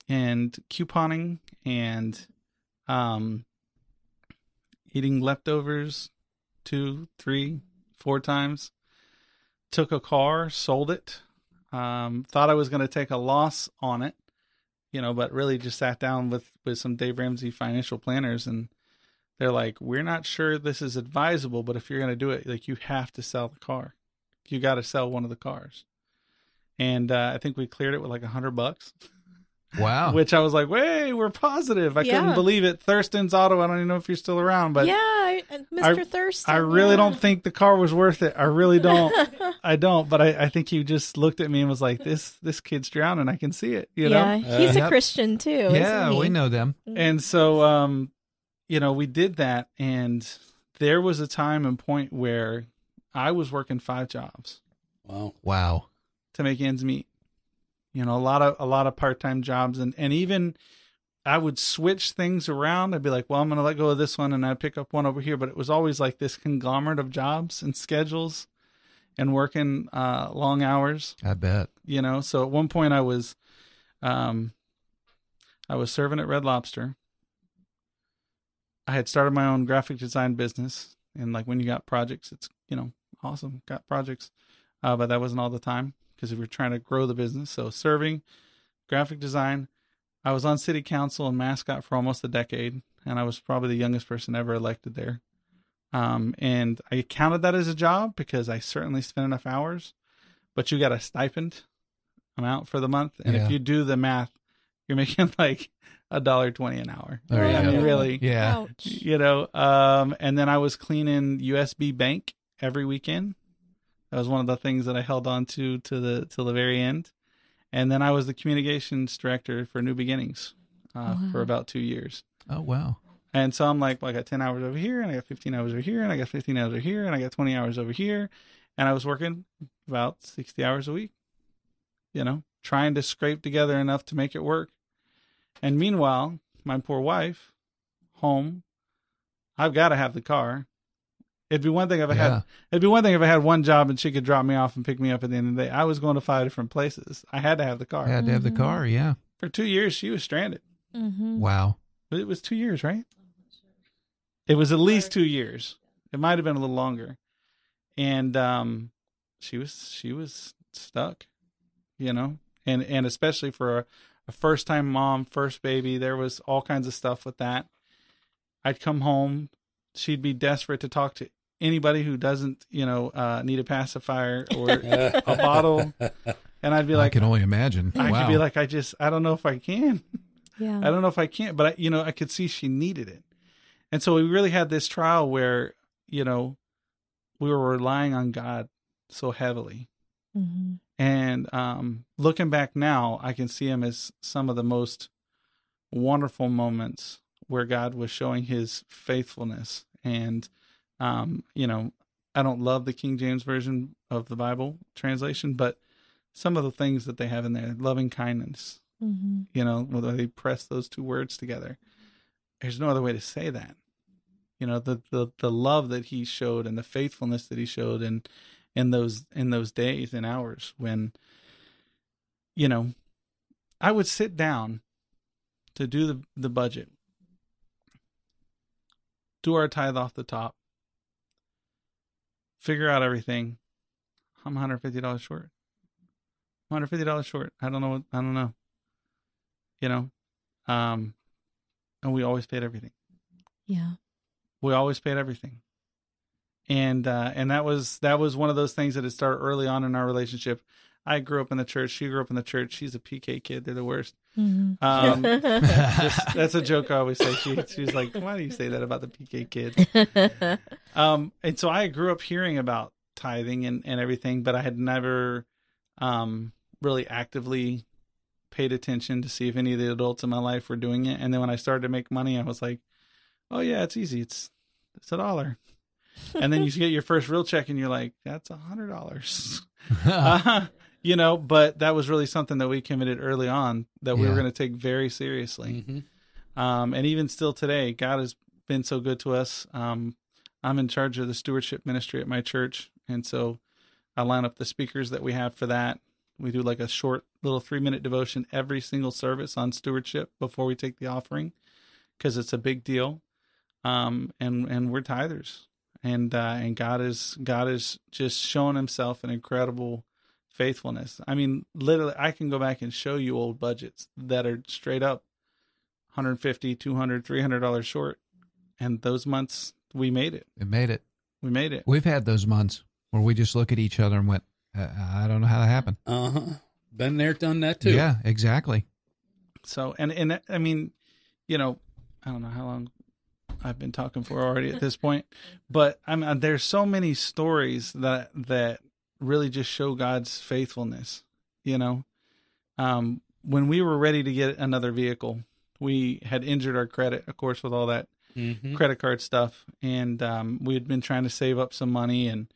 And couponing and um eating leftovers two, three, four times. Took a car, sold it. Um, thought I was going to take a loss on it, you know, but really just sat down with with some Dave Ramsey financial planners, and they're like, "We're not sure this is advisable, but if you're going to do it, like you have to sell the car. You got to sell one of the cars." And uh, I think we cleared it with like a hundred bucks. Wow. Which I was like, "Way, we're positive." I Yeah. couldn't believe it. Thurston's Auto. I don't even know if you're still around, but yeah, I- uh, Mr. Thurston. I really yeah. don't think the car was worth it. I really don't. I don't. But I, I think he just looked at me and was like, "This this kid's drowning. I can see it." You yeah, know. he's a Yep. Christian too. yeah, isn't he? we know them. And so, um, you know, we did that, and there was a time and point where I was working five jobs Wow. Wow. to make ends meet. You know, a lot of a lot of part time jobs, and and even I would switch things around. I'd be like, well, I'm going to let go of this one, and I'd pick up one over here. But it was always like this conglomerate of jobs and schedules, and working uh, long hours. I bet. You know, so at one point I was, um, I was serving at Red Lobster. I had started my own graphic design business, and like when you got projects, it's you know awesome, got projects, uh, but that wasn't all the time because we were trying to grow the business. So serving, graphic design. I was on city council and mascot for almost a decade, and I was probably the youngest person ever elected there. Um, and I counted that as a job because I certainly spent enough hours, but you got a stipend amount for the month, and Yeah. if you do the math, you're making like a dollar twenty an hour. There you I mean, really, Yeah. Ouch. you know. Um, and then I was cleaning USB Bank every weekend. That was one of the things that I held on to to the till the very end. And then I was the communications director for New Beginnings uh, for about two years. Oh wow. And so I'm like, well, I got 10 hours over here, and I got 15 hours over here, and I got 15 hours over here, and I got 20 hours over here. And I was working about 60 hours a week, you know, trying to scrape together enough to make it work. And meanwhile, my poor wife, home, I've got to have the car. It'd be one thing if I Yeah. had, it'd be one thing if I had one job and she could drop me off and pick me up at the end of the day. I was going to five different places. I had to have the car. I had to have the Mhm. car. Yeah. For two years, she was stranded. Mm-hmm. Wow. It was two years, right? It was at least two years. It might have been a little longer. And um she was she was stuck, you know? And and especially for a, a first time mom, first baby, there was all kinds of stuff with that. I'd come home, she'd be desperate to talk to anybody who doesn't, you know, uh need a pacifier or a bottle. And I'd be like, I can only imagine. I wow. could be like, I just I don't know if I can. Yeah. I don't know if I can, but I, you know, I could see she needed it. And so we really had this trial where, you know, we were relying on God so heavily. Mm-hmm. And um, looking back now, I can see him as some of the most wonderful moments where God was showing his faithfulness. And, um, you know, I don't love the King James Version of the Bible translation, but some of the things that they have in there loving kindness, Mm-hmm. you know, whether they press those two words together. There's no other way to say that. You know, the the the love that he showed and the faithfulness that he showed in in those in those days and hours when you know, I would sit down to do the, the budget, do our tithe off the top, figure out everything. I'm $150 short. $150 short. I don't know. What, I don't know. You know, um, and we always paid everything. Yeah. We always paid everything. And uh, and that was that was one of those things that had started early on in our relationship. I grew up in the church. She grew up in the church. She's a PK kid. They're the worst. Mhm. Um, just- that's a joke I always say. She, she's like, "Why do you say that about the PK kids?" um, and so I grew up hearing about tithing and, and everything, but I had never um, really actively paid attention to see if any of the adults in my life were doing it. And then when I started to make money, I was like, "Oh yeah, it's easy. It's it's a dollar." and then you get your first real check, and you're like, "That's a hundred dollars." uh, you know, but that was really something that we committed early on that we were going to take very seriously. Mhm. Um, and even still today, God has been so good to us. Um, I'm in charge of the stewardship ministry at my church, and so I line up the speakers that we have for that. We do like a short little three minute devotion every single service on stewardship before we take the offering, because it's a big deal. Um, and and we're tithers, and uh, and God is God is just showing Himself an incredible faithfulness. I mean, literally, I can go back and show you old budgets that are straight up 150 200 300 dollars short and those months we made it It made it. we made it We've had those months where we just look at each other and went, uh, I don't know how that happened. Uh huh. Been there, done that too. Yeah, exactly. so and and i mean you know i don't know how long i've been talking for already at this point but i'm uh, there's so many stories that that really just show god's faithfulness you know? Um when we were ready to get another vehicle we had injured our credit of course with all that Mhm. credit card stuff. And um, we had been trying to save up some money and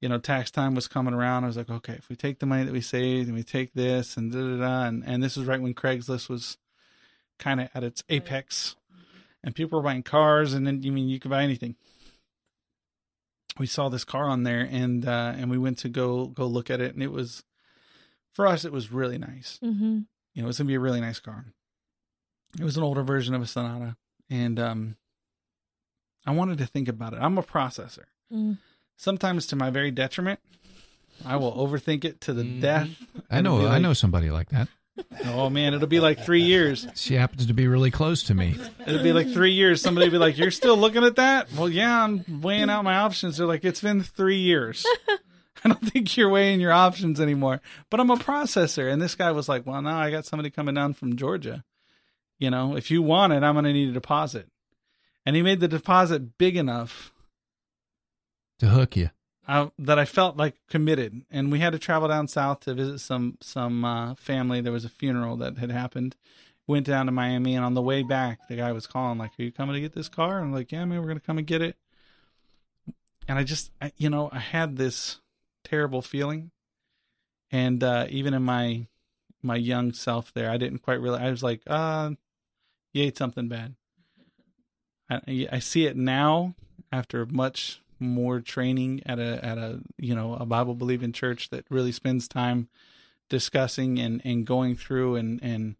you know tax time was coming around. I was like okay if we take the money that we saved and we take this and da da da and, and this was right when craigslist was kind of at its apex. And people were buying cars and then you mean you could buy anything we saw this car on there and uh and we went to go go look at it and it was for us it was really nice Mm-hmm. you know, it's gonna be a really nice car. It was an older version of a Sonata, and um, I wanted to think about it. I'm a processor. Mm. Sometimes, to my very detriment, I will overthink it to the Mhm. death. I know. be I know somebody like that. Oh man, it'll be like three years. She happens to be really close to me. It'll be like three years. Somebody will be like, "You're still looking at that?" Well, yeah, I'm weighing out my options. They're like, "It's been three years." I don't think you're weighing your options anymore. But I'm a processor, and this guy was like, "Well, now I got somebody coming down from Georgia. You know, if you want it, I'm going to need a deposit." And he made the deposit big enough To hook you. Uh, that I felt like committed. And we had to travel down south to visit some some uh, family. There was a funeral that had happened. Went down to Miami, and on the way back, the guy was calling like, "Are you coming to get this car?" And I'm like, "Yeah, man, we're gonna come and get it." And I just, I, you know, I had this terrible feeling, and uh, even in my my young self, there, I didn't quite realize. I was like, "Uh, you ate something bad." I, I see it now after much more training at a at a you know a Bible believing church that really spends time discussing and and going through and and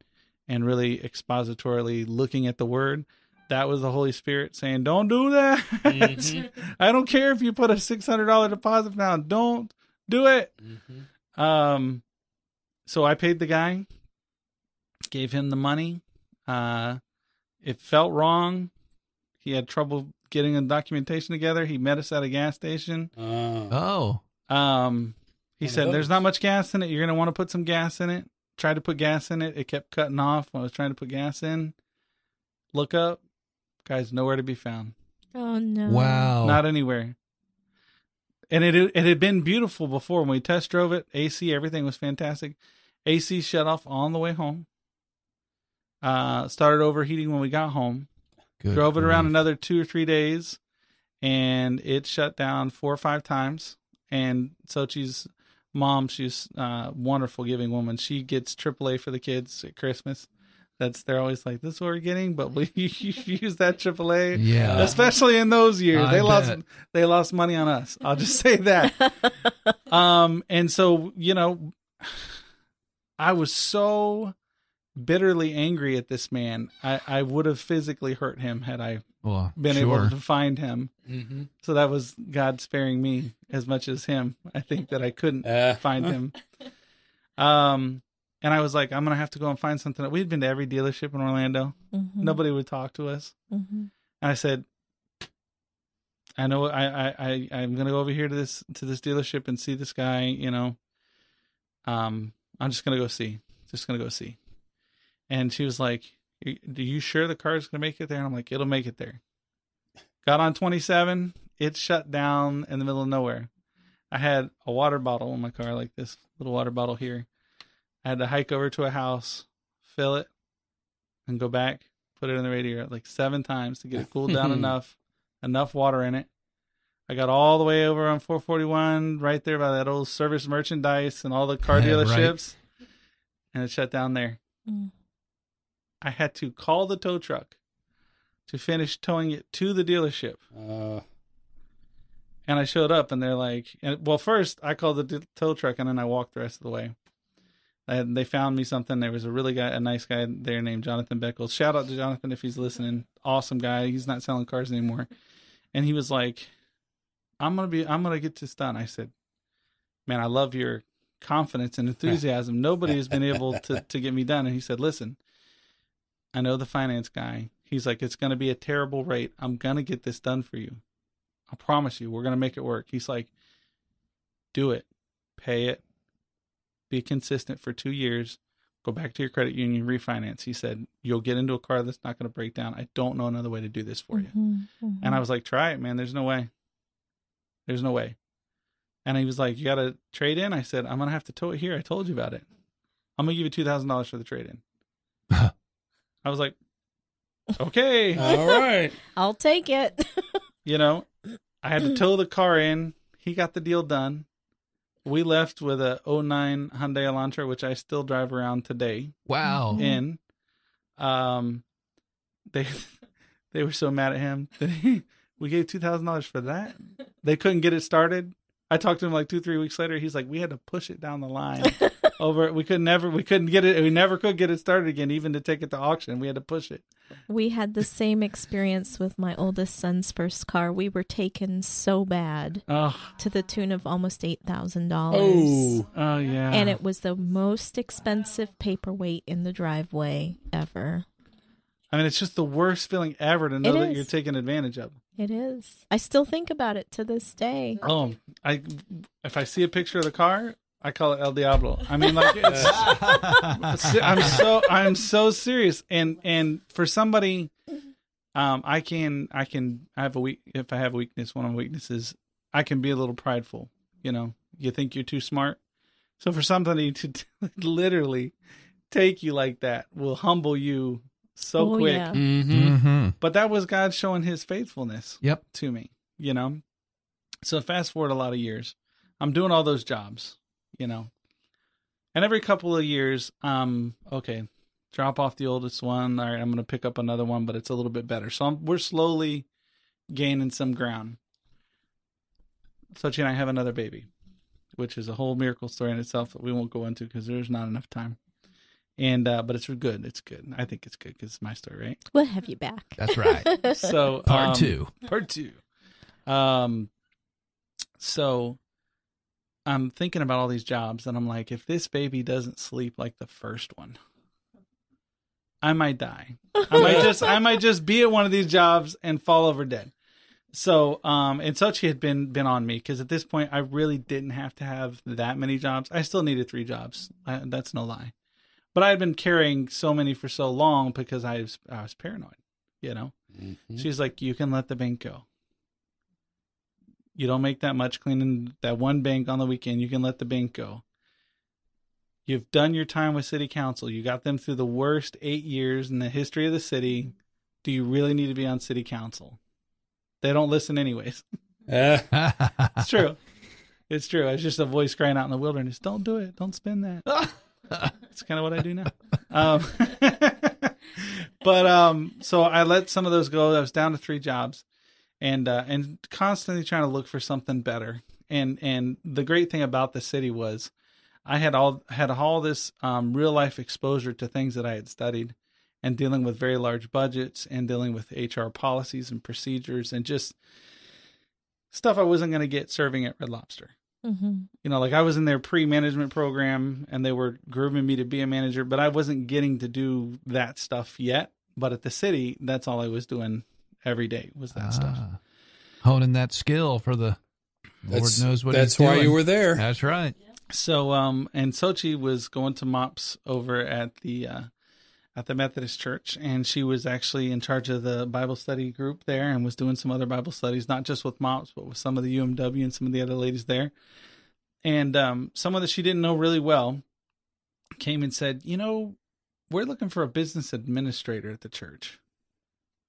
and really expositorily looking at the word. That was the Holy Spirit saying, "Don't do that. Mhm. I don't care if you put a six hundred dollar deposit down. Don't do it." Mhm. Um, so I paid the guy, gave him the money. Uh, it felt wrong. He had trouble getting the documentation together. He met us at a gas station. Oh. Oh, Um, he said, "There's not much gas in it. You're gonna want to put some gas in it." Tried to put gas in it. It kept cutting off when I was trying to put gas in. Look up, guys. Nowhere to be found. Oh no! wow. Not anywhere. And it it had been beautiful before when we test drove it. AC, everything was fantastic. AC shut off on the way home. Uh, started overheating when we got home. Good drove it around another two or three days, and it shut down four or five times. And Sochi's mom, she's a wonderful giving woman. She gets AAA for the kids at Christmas. That's they're always like, "This is what we're getting," but we use that AAA Yeah. especially in those years. I they lost they lost money on us. I'll just say that. um, and so you know, I was so bitterly angry at this man. I, I would have physically hurt him had I Well, been sure. able to find him. Mm-hmm. So that was God sparing me as much as him. I think that I couldn't Uh. find him. Um, and I was like, I'm gonna have to go and find something. We'd been to every dealership in Orlando. Mhm. Nobody would talk to us. Mhm. And I said, I know I, I, I I'm gonna go over here to this to this dealership and see this guy, you know. Um, I'm just gonna go see. Just gonna go see. And she was like, "Are you sure the car's gonna make it there? And I'm like, it'll make it there. Got on 27. It shut down in the middle of nowhere. I had a water bottle in my car, like this little water bottle here. I had to hike over to a house, fill it, and go back, put it in the radiator like seven times to get it cooled down enough, enough water in it. I got all the way over on 441, right there by that old service merchandise and all the car Yeah, right. dealerships, and it shut down there. Mm. I had to call the tow truck to finish towing it to the dealership. Uh, And I showed up, and they're like, and, "Well, first I called the d- tow truck, and then I walked the rest of the way." And they found me something. There was a really guy, a nice guy there named Jonathan Beckles. Shout out to Jonathan if he's listening. Awesome guy. He's not selling cars anymore. And he was like, "I'm gonna be. I'm gonna get this done." I said, "Man, I love your confidence and enthusiasm. Nobody has been able to to get me done." And he said, "Listen, I know the finance guy. He's like, it's gonna be a terrible rate. I'm gonna get this done for you." I promise you, we're gonna make it work. He's like, do it, pay it, be consistent for two years, go back to your credit union, refinance. He said, you'll get into a car that's not gonna break down. I don't know another way to do this for you. Mhm. Mhm. And I was like, try it, man. There's no way. There's no way. And he was like, you got to trade in? I said, I'm going to have to tow it here. I told you about it. I'm going to give you $2,000 for the trade in. I was like, okay. all right. I'll take it. you know, I had to tow the car in. He got the deal done. We left with a 09 Hyundai Elantra, which I still drive around today. Wow. In, um, they they were so mad at him. that he- we gave two thousand dollars for that. They couldn't get it started. I talked to him like two three weeks later. He's like, we had to push it down the line. Over, we could never, we couldn't get it. We never could get it started again, even to take it to auction. We had to push it. We had the same experience with my oldest son's first car. We were taken so bad Oh, to the tune of almost eight thousand dollars. Oh, oh yeah. And it was the most expensive paperweight in the driveway ever. I mean, it's just the worst feeling ever to know that you're taken advantage of. It is. I still think about it to this day. Oh, I if I see a picture of the car, I call it El Diablo. I mean, like it's, I'm so I'm so serious, and and for somebody, um, I can I can I have a weak if I have a weakness. One of my weaknesses, I can be a little prideful. You know, you think you're too smart, so for somebody to literally take you like that will humble you so Oh, quick. yeah. mm-hmm. Mm-hmm. But that was God showing His faithfulness Yep. to me, you know. So fast forward a lot of years, I'm doing all those jobs, you know, and every couple of years, um, okay, drop off the oldest one. All right, I'm going to pick up another one, but it's a little bit better. So I'm, we're slowly gaining some ground. Sochi and I have another baby, which is a whole miracle story in itself that we won't go into because there's not enough time. And uh, but it's good. It's good. I think it's good because it's my story, right? We'll have you back. That's right. So Part um, two. part two. Um, so I'm thinking about all these jobs, and I'm like, if this baby doesn't sleep like the first one, I might die. I might just, I might just be at one of these jobs and fall over dead. So, um, and Sochi had been been on me because at this point, I really didn't have to have that many jobs. I still needed three jobs. I, that's no lie. But I had been carrying so many for so long because I was I was paranoid. You know. Mm-hmm. She's like, you can let the bank go. You don't make that much cleaning that one bank on the weekend. You can let the bank go. You've done your time with city council. You got them through the worst eight years in the history of the city. Do you really need to be on city council? They don't listen anyways. It's true. it's true. It's just a voice crying out in the wilderness. Don't do it. Don't spend that. It's kind of what I do now. Um, but um, so I let some of those go. I was down to three jobs, and uh, and constantly trying to look for something better. And and the great thing about the city was, I had all had all this um, real life exposure to things that I had studied, and dealing with very large budgets and dealing with HR policies and procedures and just stuff I wasn't going to get serving at Red Lobster. Mm-hmm. You know, like I was in their pre management program and they were grooming me to be a manager, but I wasn't getting to do that stuff yet. But at the city, that's all I was doing every day was that stuff. Ah. Honing that skill for the Lord That's- knows what that's he's why doing. you were there. That's right. So, um, and Sochi was going to MOPS over at the, uh, at the Methodist Church, and she was actually in charge of the Bible study group there, and was doing some other Bible studies, not just with MOPS, but with some of the UMW and some of the other ladies there. And um, someone that she didn't know really well came and said, "You know, we're looking for a business administrator at the church.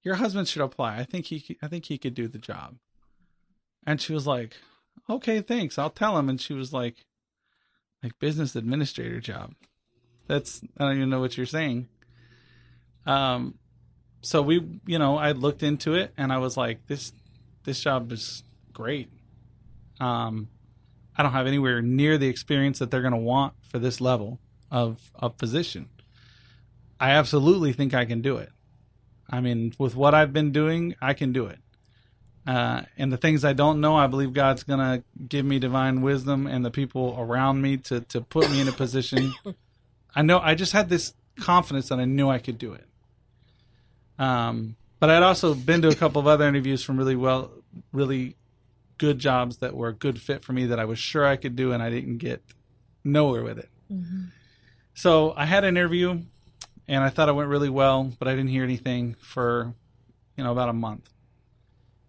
Your husband should apply. I think he, I think he could do the job." And she was like, "Okay, thanks. I'll tell him." And she was like, "Like business administrator job? That's I don't even know what you're saying." Um, so we, you know, I looked into it and I was like, "This, this job is great." Um, I don't have anywhere near the experience that they're going to want for this level of of position. I absolutely think I can do it. I mean, with what I've been doing, I can do it. Uh, and the things I don't know, I believe God's going to give me divine wisdom and the people around me to to put me in a position. I know I just had this confidence that I knew I could do it. Um, but I'd also been to a couple of other interviews from really well, really good jobs that were a good fit for me that I was sure I could do, and I didn't get nowhere with it. So I had an interview, and I thought it went really well, but I didn't hear anything for, you know, about a month.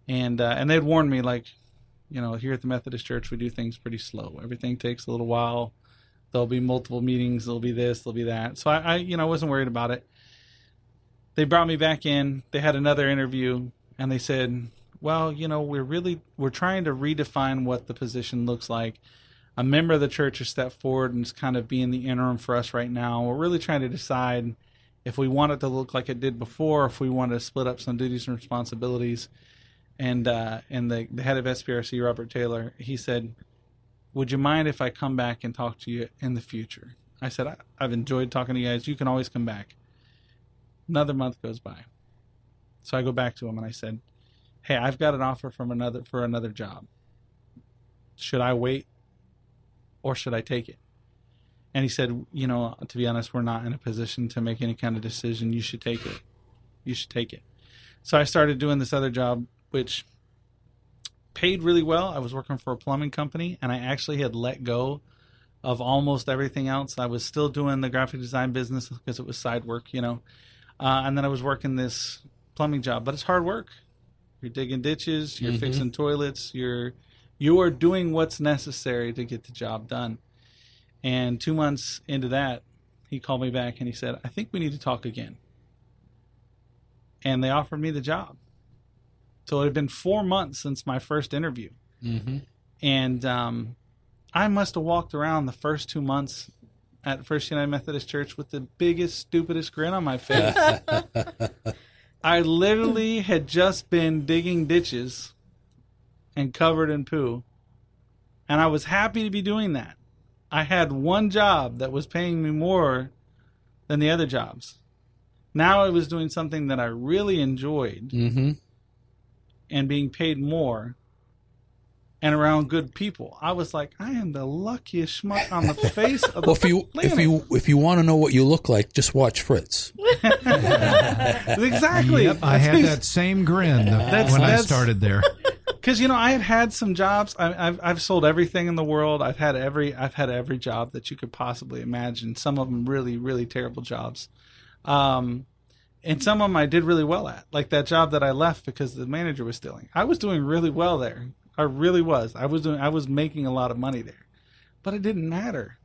And uh, and they'd warned me like, you know, here at the Methodist Church we do things pretty slow. Everything takes a little while. There'll be multiple meetings. There'll be this. There'll be that. So I, I you know, I wasn't worried about it. They brought me back in. They had another interview, and they said, well, you know, we're really we're trying to redefine what the position looks like. A member of the church has stepped forward and is kind of being the interim for us right now. We're really trying to decide if we want it to look like it did before, if we want to split up some duties and responsibilities. And uh, and the the head of SPRC, Robert Taylor, he said, "Would you mind if I come back and talk to you in the future?" I said, I, "I've enjoyed talking to you guys. You can always come back." Another month goes by, so I go back to him and I said, hey i've got an offer from another for another job should i wait or should i take it and he said you know to be honest we're not in a position to make any kind of decision. You should take it. You should take it. So i started doing this other job which paid really well. I was working for a plumbing company and i actually had let go of almost everything else. I was still doing the graphic design business because it was side work you know. Uh, and then i was working this plumbing job but it's hard work. You're digging ditches, you're Mhm. fixing toilets, you're you are doing what's necessary to get the job done. And 2 months into that, he called me back and he said, "I think we need to talk again." And they offered me the job. So it had been 4 months since my first interview. Mm-hmm. And um, I must have walked around the first 2 months at First United Methodist Church with the biggest stupidest grin on my face. I literally had just been digging ditches and covered in poo. And I was happy to be doing that. I had one job that was paying me more than the other jobs. Now I was doing something that I really enjoyed Mm-hmm. and being paid more and around good people. I was like, I am the luckiest schmuck on the face of the Well, if you if you if you want to know what you look like, just watch Fritz. exactly. Yep, I had that same grin the- That's- when I started there. Because you know I had had some jobs. I, I've I've sold everything in the world. I've had every I've had every job that you could possibly imagine. Some of them really really terrible jobs, um, and some of them I did really well at. Like that job that I left because the manager was stealing. I was doing really well there. I really was. I was doing. I was making a lot of money there, but it didn't matter.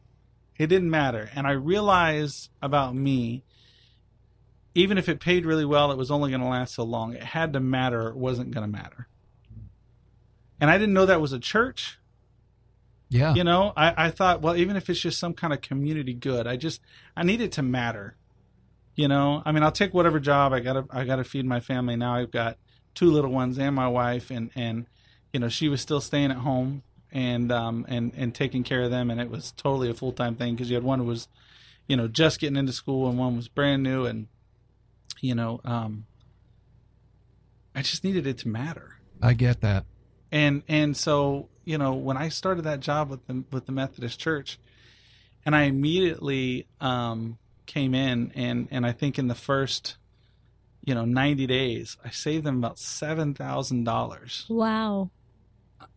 It didn't matter, and I realized about me. Even if it paid really well, it was only going to last so long. It had to matter. It wasn't going to matter and I didn't know that was a church. Yeah. You know, I, I thought, well, even if it's just some kind of community good, I just I need it to matter. You know, I mean, I'll take whatever job I gotta I gotta feed my family. Now I've got two little ones and my wife, and and you know she was still staying at home, and um and and taking care of them, and it was totally a full time thing because you had one who was, you know, just getting into school, and one was brand new, and you know, um, I just needed it to matter. I get that. And and so you know when I started that job with the with the Methodist Church, and I immediately um, came in and and I think in the first you know 90 days I saved them about seven thousand dollars Wow.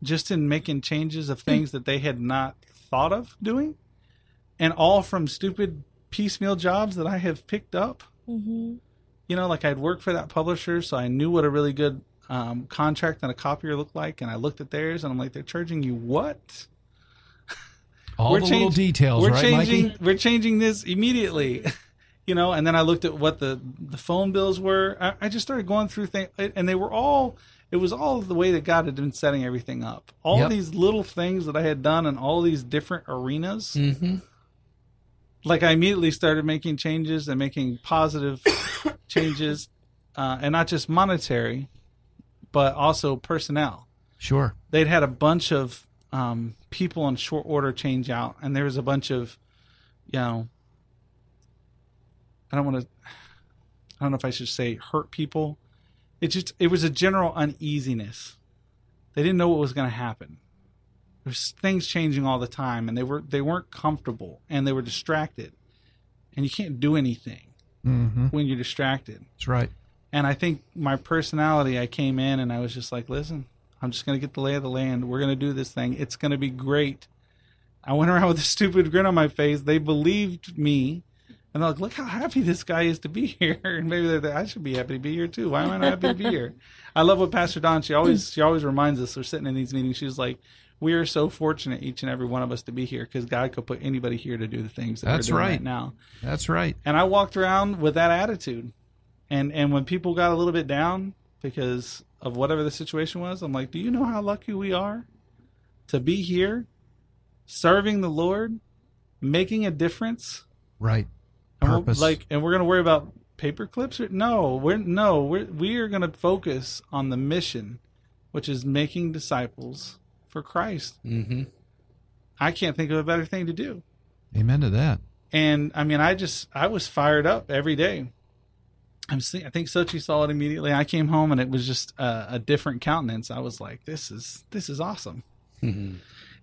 just in making changes of things that they had not thought of doing, and all from stupid piecemeal jobs that I have picked up Mm-hmm. you know, like I'd worked for that publisher, so I knew what a really good um, contract and a copier looked like, and I looked at theirs, and I'm like, they're charging you what? All We're the little details, we're right, changing, Mikey? We're changing this immediately, you know. And then I looked at what the the phone bills were. I, I just started going through things, and they were all. It was all the way that God had been setting everything up. All Yep. these little things that I had done in all these different arenas Mm-hmm. like I immediately started making changes and making positive changes, uh, and not just monetary, but also personnel. Sure. They'd had a bunch of um, people in short order change out, and there was a bunch of, you know, I don't want to, I don't know if I should say hurt people. It just it was a general uneasiness. They didn't know what was going to happen. There's things changing all the time, and they were they weren't comfortable, and they were distracted, and you can't do anything Mm-hmm. when you're distracted. That's right. And I think my personality, I came in and I was just like, listen, I'm just going to get the lay of the land. We're going to do this thing. It's going to be great. I went around with a stupid grin on my face. They believed me. And they're like, look how happy this guy is to be here. And maybe they're like, I should be happy to be here too. Why am I not happy to be here? I love what Pastor Don, she always, she always reminds us, we're sitting in these meetings. She's like, we are so fortunate, each and every one of us, to be here because God could put anybody here to do the things that That's we're doing right. right now. That's right. And I walked around with that attitude. And and when people got a little bit down because of whatever the situation was, I'm like, "Do you know how lucky we are to be here serving the Lord, making a difference?" Right. And Purpose. like and we're going to worry about paper clips or no, we're no, we're we are going to focus on the mission, which is making disciples for Christ. Mm-hmm. I can't think of a better thing to do. Amen to that. And I mean, I just I was fired up every day. I'm seeing, I think Sochi saw it immediately. I came home and it was just a, a different countenance. I was like, this is this is awesome. Mm-hmm.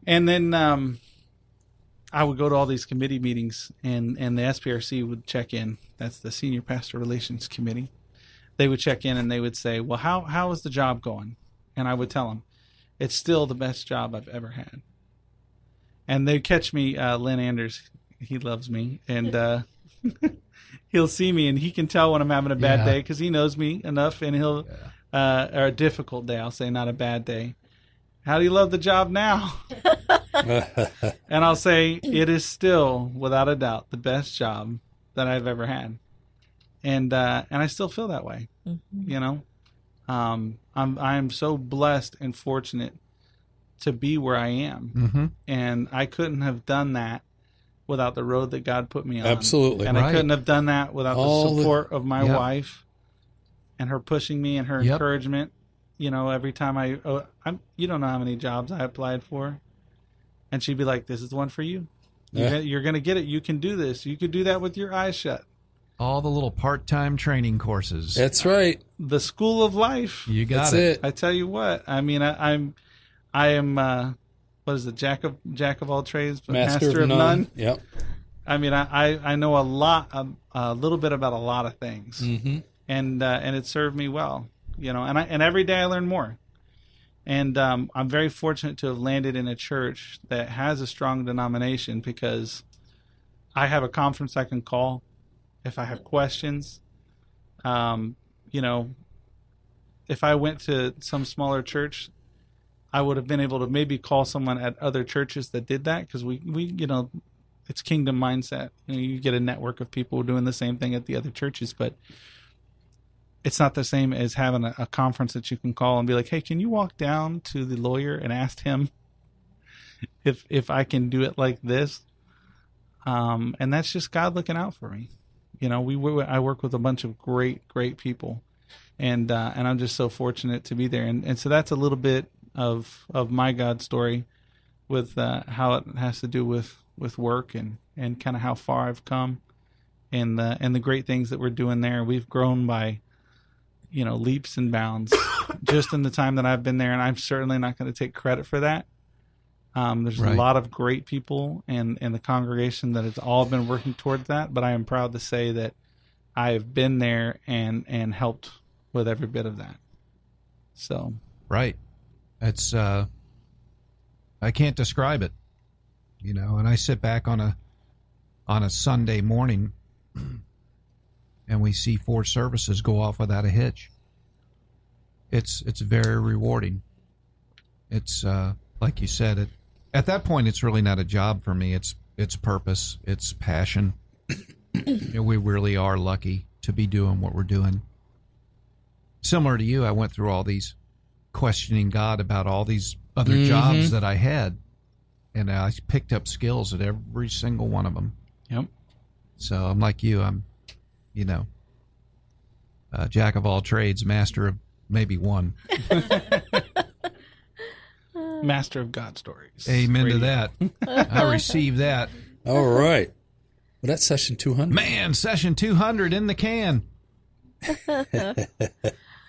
And then um, I would go to all these committee meetings, and and the SPRC would check in. That's the Senior Pastor Relations Committee. They would check in and they would say, "Well, how how is the job going?" And I would tell them, "It's still the best job I've ever had." And they'd catch me, uh, Lynn Anders. He loves me, and uh, he'll see me, and he can tell when I'm having a bad Yeah. day because he knows me enough, and he'll uh, or a difficult day. I'll say, not a bad day. How do you love the job now? and I'll say it is still, without a doubt, the best job that I've ever had, and uh, and I still feel that way. You know, um, I'm I'm so blessed and fortunate to be where I am, Mm-hmm. and I couldn't have done that without the road that God put me on. Absolutely. and I couldn't have done that without All the the- support of my Yep. wife and her pushing me and her Yep. encouragement. You know, every time I, oh, I'm, you don't know how many jobs I applied for, and she'd be like, "This is the one for you. You're, Yeah. gonna, you're gonna get it. You can do this. You could do that with your eyes shut." All the little part-time training courses. That's right. The school of life. you got That's it. it. I tell you what. I mean, I, I'm, I am. Uh, what is it? Jack of Jack of all trades, but master, of none. Yep. I mean, I, I, I know a lot, a, a little bit about a lot of things, Mm-hmm. and uh, and it served me well, you know. And I and every day I learn more, and um, I'm very fortunate to have landed in a church that has a strong denomination because I have a conference I can call if I have questions. Um, you know, if I went to some smaller church, I would have been able to maybe call someone at other churches that did that because we, we, you know, it's kingdom mindset. You know, you get a network of people doing the same thing at the other churches, but it's not the same as having a, a conference that you can call and be like, "Hey, can you walk down to the lawyer and ask him if if I can do it like this?" Um, and that's just God looking out for me. You know, we wo- I work with a bunch of great great people, and uh, and I'm just so fortunate to be there. And and so that's a little bit of of my God story. with uh, how it has to do with with work and and kind of how far I've come, and the and the great things that we're doing there. We've grown by, you know, leaps and bounds, just in the time that I've been there, and I'm certainly not going to take credit for that. Um, there's Right. a lot of great people in in the congregation that has all been working towards that, but I am proud to say that I have been there and and helped with every bit of that. So Right. It's uh I can't describe it. You know, and I sit back on a on a Sunday morning and we see four services go off without a hitch. It's it's very rewarding. It's uh like you said it at that point it's really not a job for me. It's it's purpose, it's passion. We really are lucky to be doing what we're doing. Similar to you, I went through all these questioning God about all these other Mhm. jobs that I had, and I picked up skills at every single one of them. Yep. So I'm like you. I'm, you know, uh, jack of all trades, master of maybe one. master of God stories. Amen Radio. to that. I receive that. All right. Well, that's session 200. Man, session 200 in the can.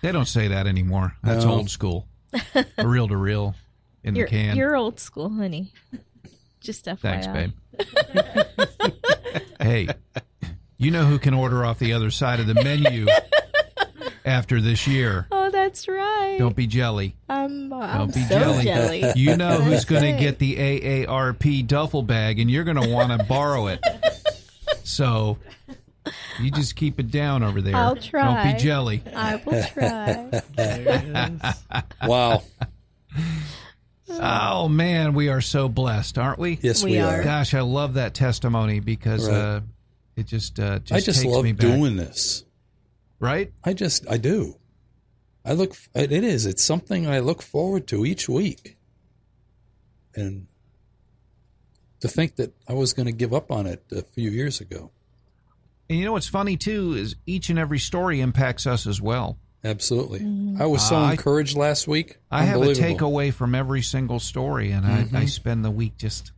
They don't say that anymore. That's No. old school. Reel to reel in You're, the can. you're old school, honey. Just FYI. Thanks, babe. hey, you know who can order off the other side of the menu after this year? Oh, that's right. Don't be jelly. I'm, I'm Don't be so jelly. jelly. You know who's going to get the AARP duffel bag, and you're going to want to borrow it. So you just keep it down over there. I'll try. Don't be jelly. I will try. Wow. Oh man, we are so blessed, aren't we? Yes, We we, are. are. Gosh, I love that testimony because Right. uh, it just uh, just I just takes love me back. doing this. right. I just, I do. I look, it it is. It's something I look forward to each week. And to think that I was going to give up on it a few years ago. And you know what's funny too is each and every story impacts us as well. Absolutely. I was so Uh, I- encouraged last week. I have a takeaway from every single story, and I, I spend the week just,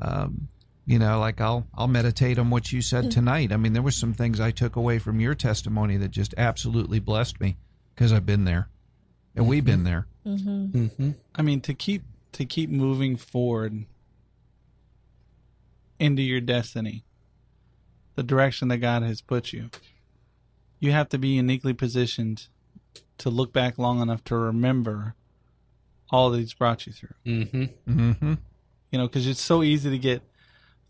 um, you know, like I'll I'll meditate on what you said tonight. I mean, there were some things I took away from your testimony that just absolutely blessed me because I've been there, and we've been there. Mhm. I mean, to keep to keep moving forward into your destiny, the direction that God has put you, you have to be uniquely positioned to look back long enough to remember all that He's brought you through. Mhm. Mm-hmm. You know, because it's so easy to get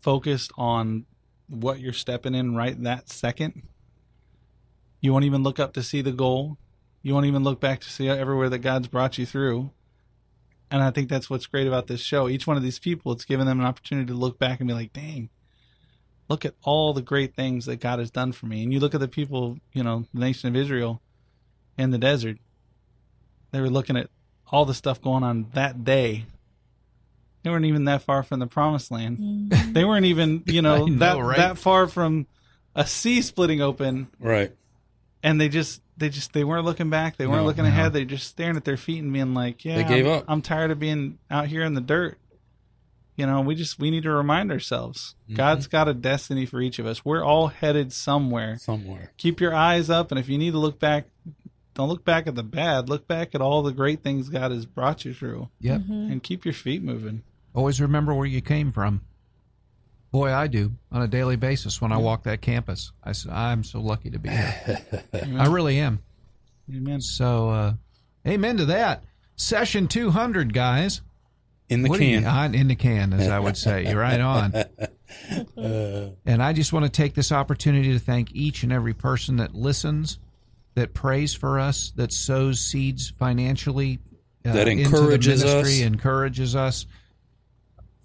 focused on what you're stepping in right that second. You won't even look up to see the goal. You won't even look back to see everywhere that God's brought you through. And I think that's what's great about this show. Each one of these people, it's given them an opportunity to look back and be like, dang, look at all the great things that God has done for me. And you look at the people, you know, the nation of Israel in the desert, they were looking at all the stuff going on that day. They weren't even that far from the promised land. Mm-hmm. They weren't even, you know, know, that right? that far from a sea splitting open Right. and they just they just they weren't looking back they weren't No, looking no. ahead they just staring at their feet and being like yeah They gave I'm, up. I'm tired of being out here in the dirt you know we just we need to remind ourselves Mm-hmm. god's got a destiny for each of us we're all headed somewhere Somewhere. keep your eyes up and if you need to look back don't look back at the bad look back at all the great things god has brought you through Yep. and keep your feet moving Always remember where you came from. Boy, I do on a daily basis when I walk that campus. I said, I'm so lucky to be here. I really am. amen So, uh, amen to that. Session 200, guys. In the What do you- can. in the can, as I would say. You're right on. and I just want to take this opportunity to thank each and every person that listens, that prays for us, that sows seeds financially, uh, That encourages ministry, us. encourages us.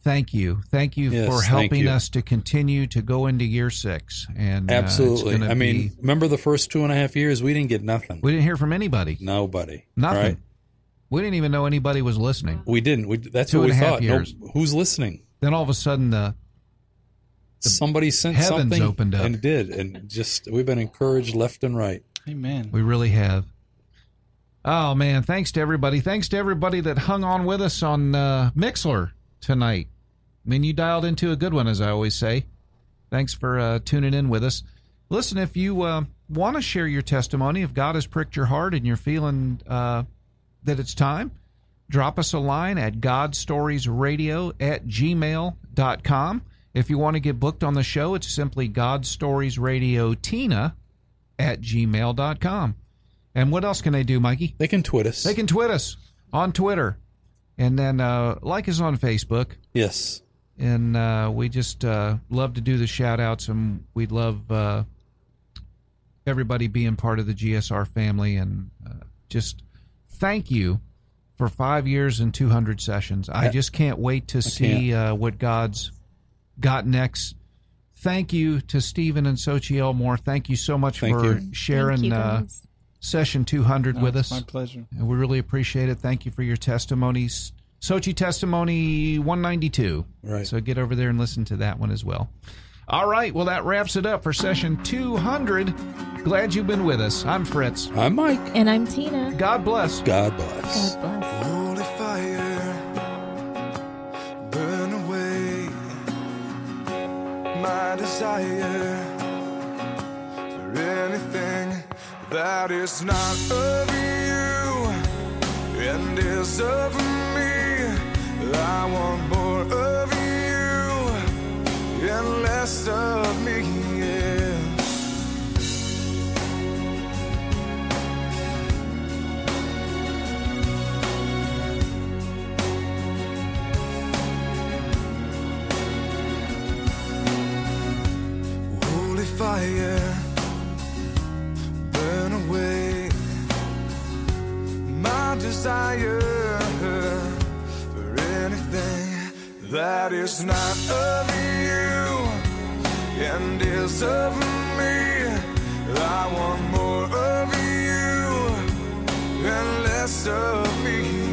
Thank you, thank you Yes, for helping you. us to continue to go into year six. And uh, Absolutely. gonna I mean, be- remember the first two and a half years? We didn't get nothing. we didn't hear from anybody. Nobody. Nothing. Right? We didn't even know anybody was listening. We didn't. We, that's Two what we and a half thought. No, years. who's listening? Then all of a sudden, the Somebody sent heavens something opened up. and did, and just we've been encouraged left and right. amen We really have. Oh man, thanks to everybody. Thanks to everybody that hung on with us on uh, Mixlr. tonight. I mean, you dialed into a good one, as I always say. Thanks for uh, tuning in with us. Listen, if you uh, want to share your testimony, if God has pricked your heart and you're feeling uh, that it's time, drop us a line at godstoriesradio at gmail.com. If you want to get booked on the show, it's simply godstoriesradiotina at gmail.com. And what else can they do, Mikey? They can tweet us. They can tweet us on Twitter. And then uh, like us on Facebook. Yes. And uh, we just uh, love to do the shout outs, and we'd love uh, everybody being part of the GSR family. And uh, just thank you for five years and 200 sessions. I just can't wait to see uh, what God's got next. Thank you to Stephen and Sochi Elmore. Thank you so much Thank for you. sharing you, uh, session 200 No, with it's us. My pleasure. And we really appreciate it. Thank you for your testimonies. Sochi testimony 192. Right. So get over there and listen to that one as well. All right. Well, that wraps it up for session 200. Glad you've been with us. I'm Fritz. I'm Mike. And I'm Tina. God bless. God bless. God bless. Holy fire, burn away my desire for anything that is not of you and is of me. I want more of you and less of me. yeah. Holy uh, fire, burn away my desire for anything that is not of you and is of me. I want more of you and less of me.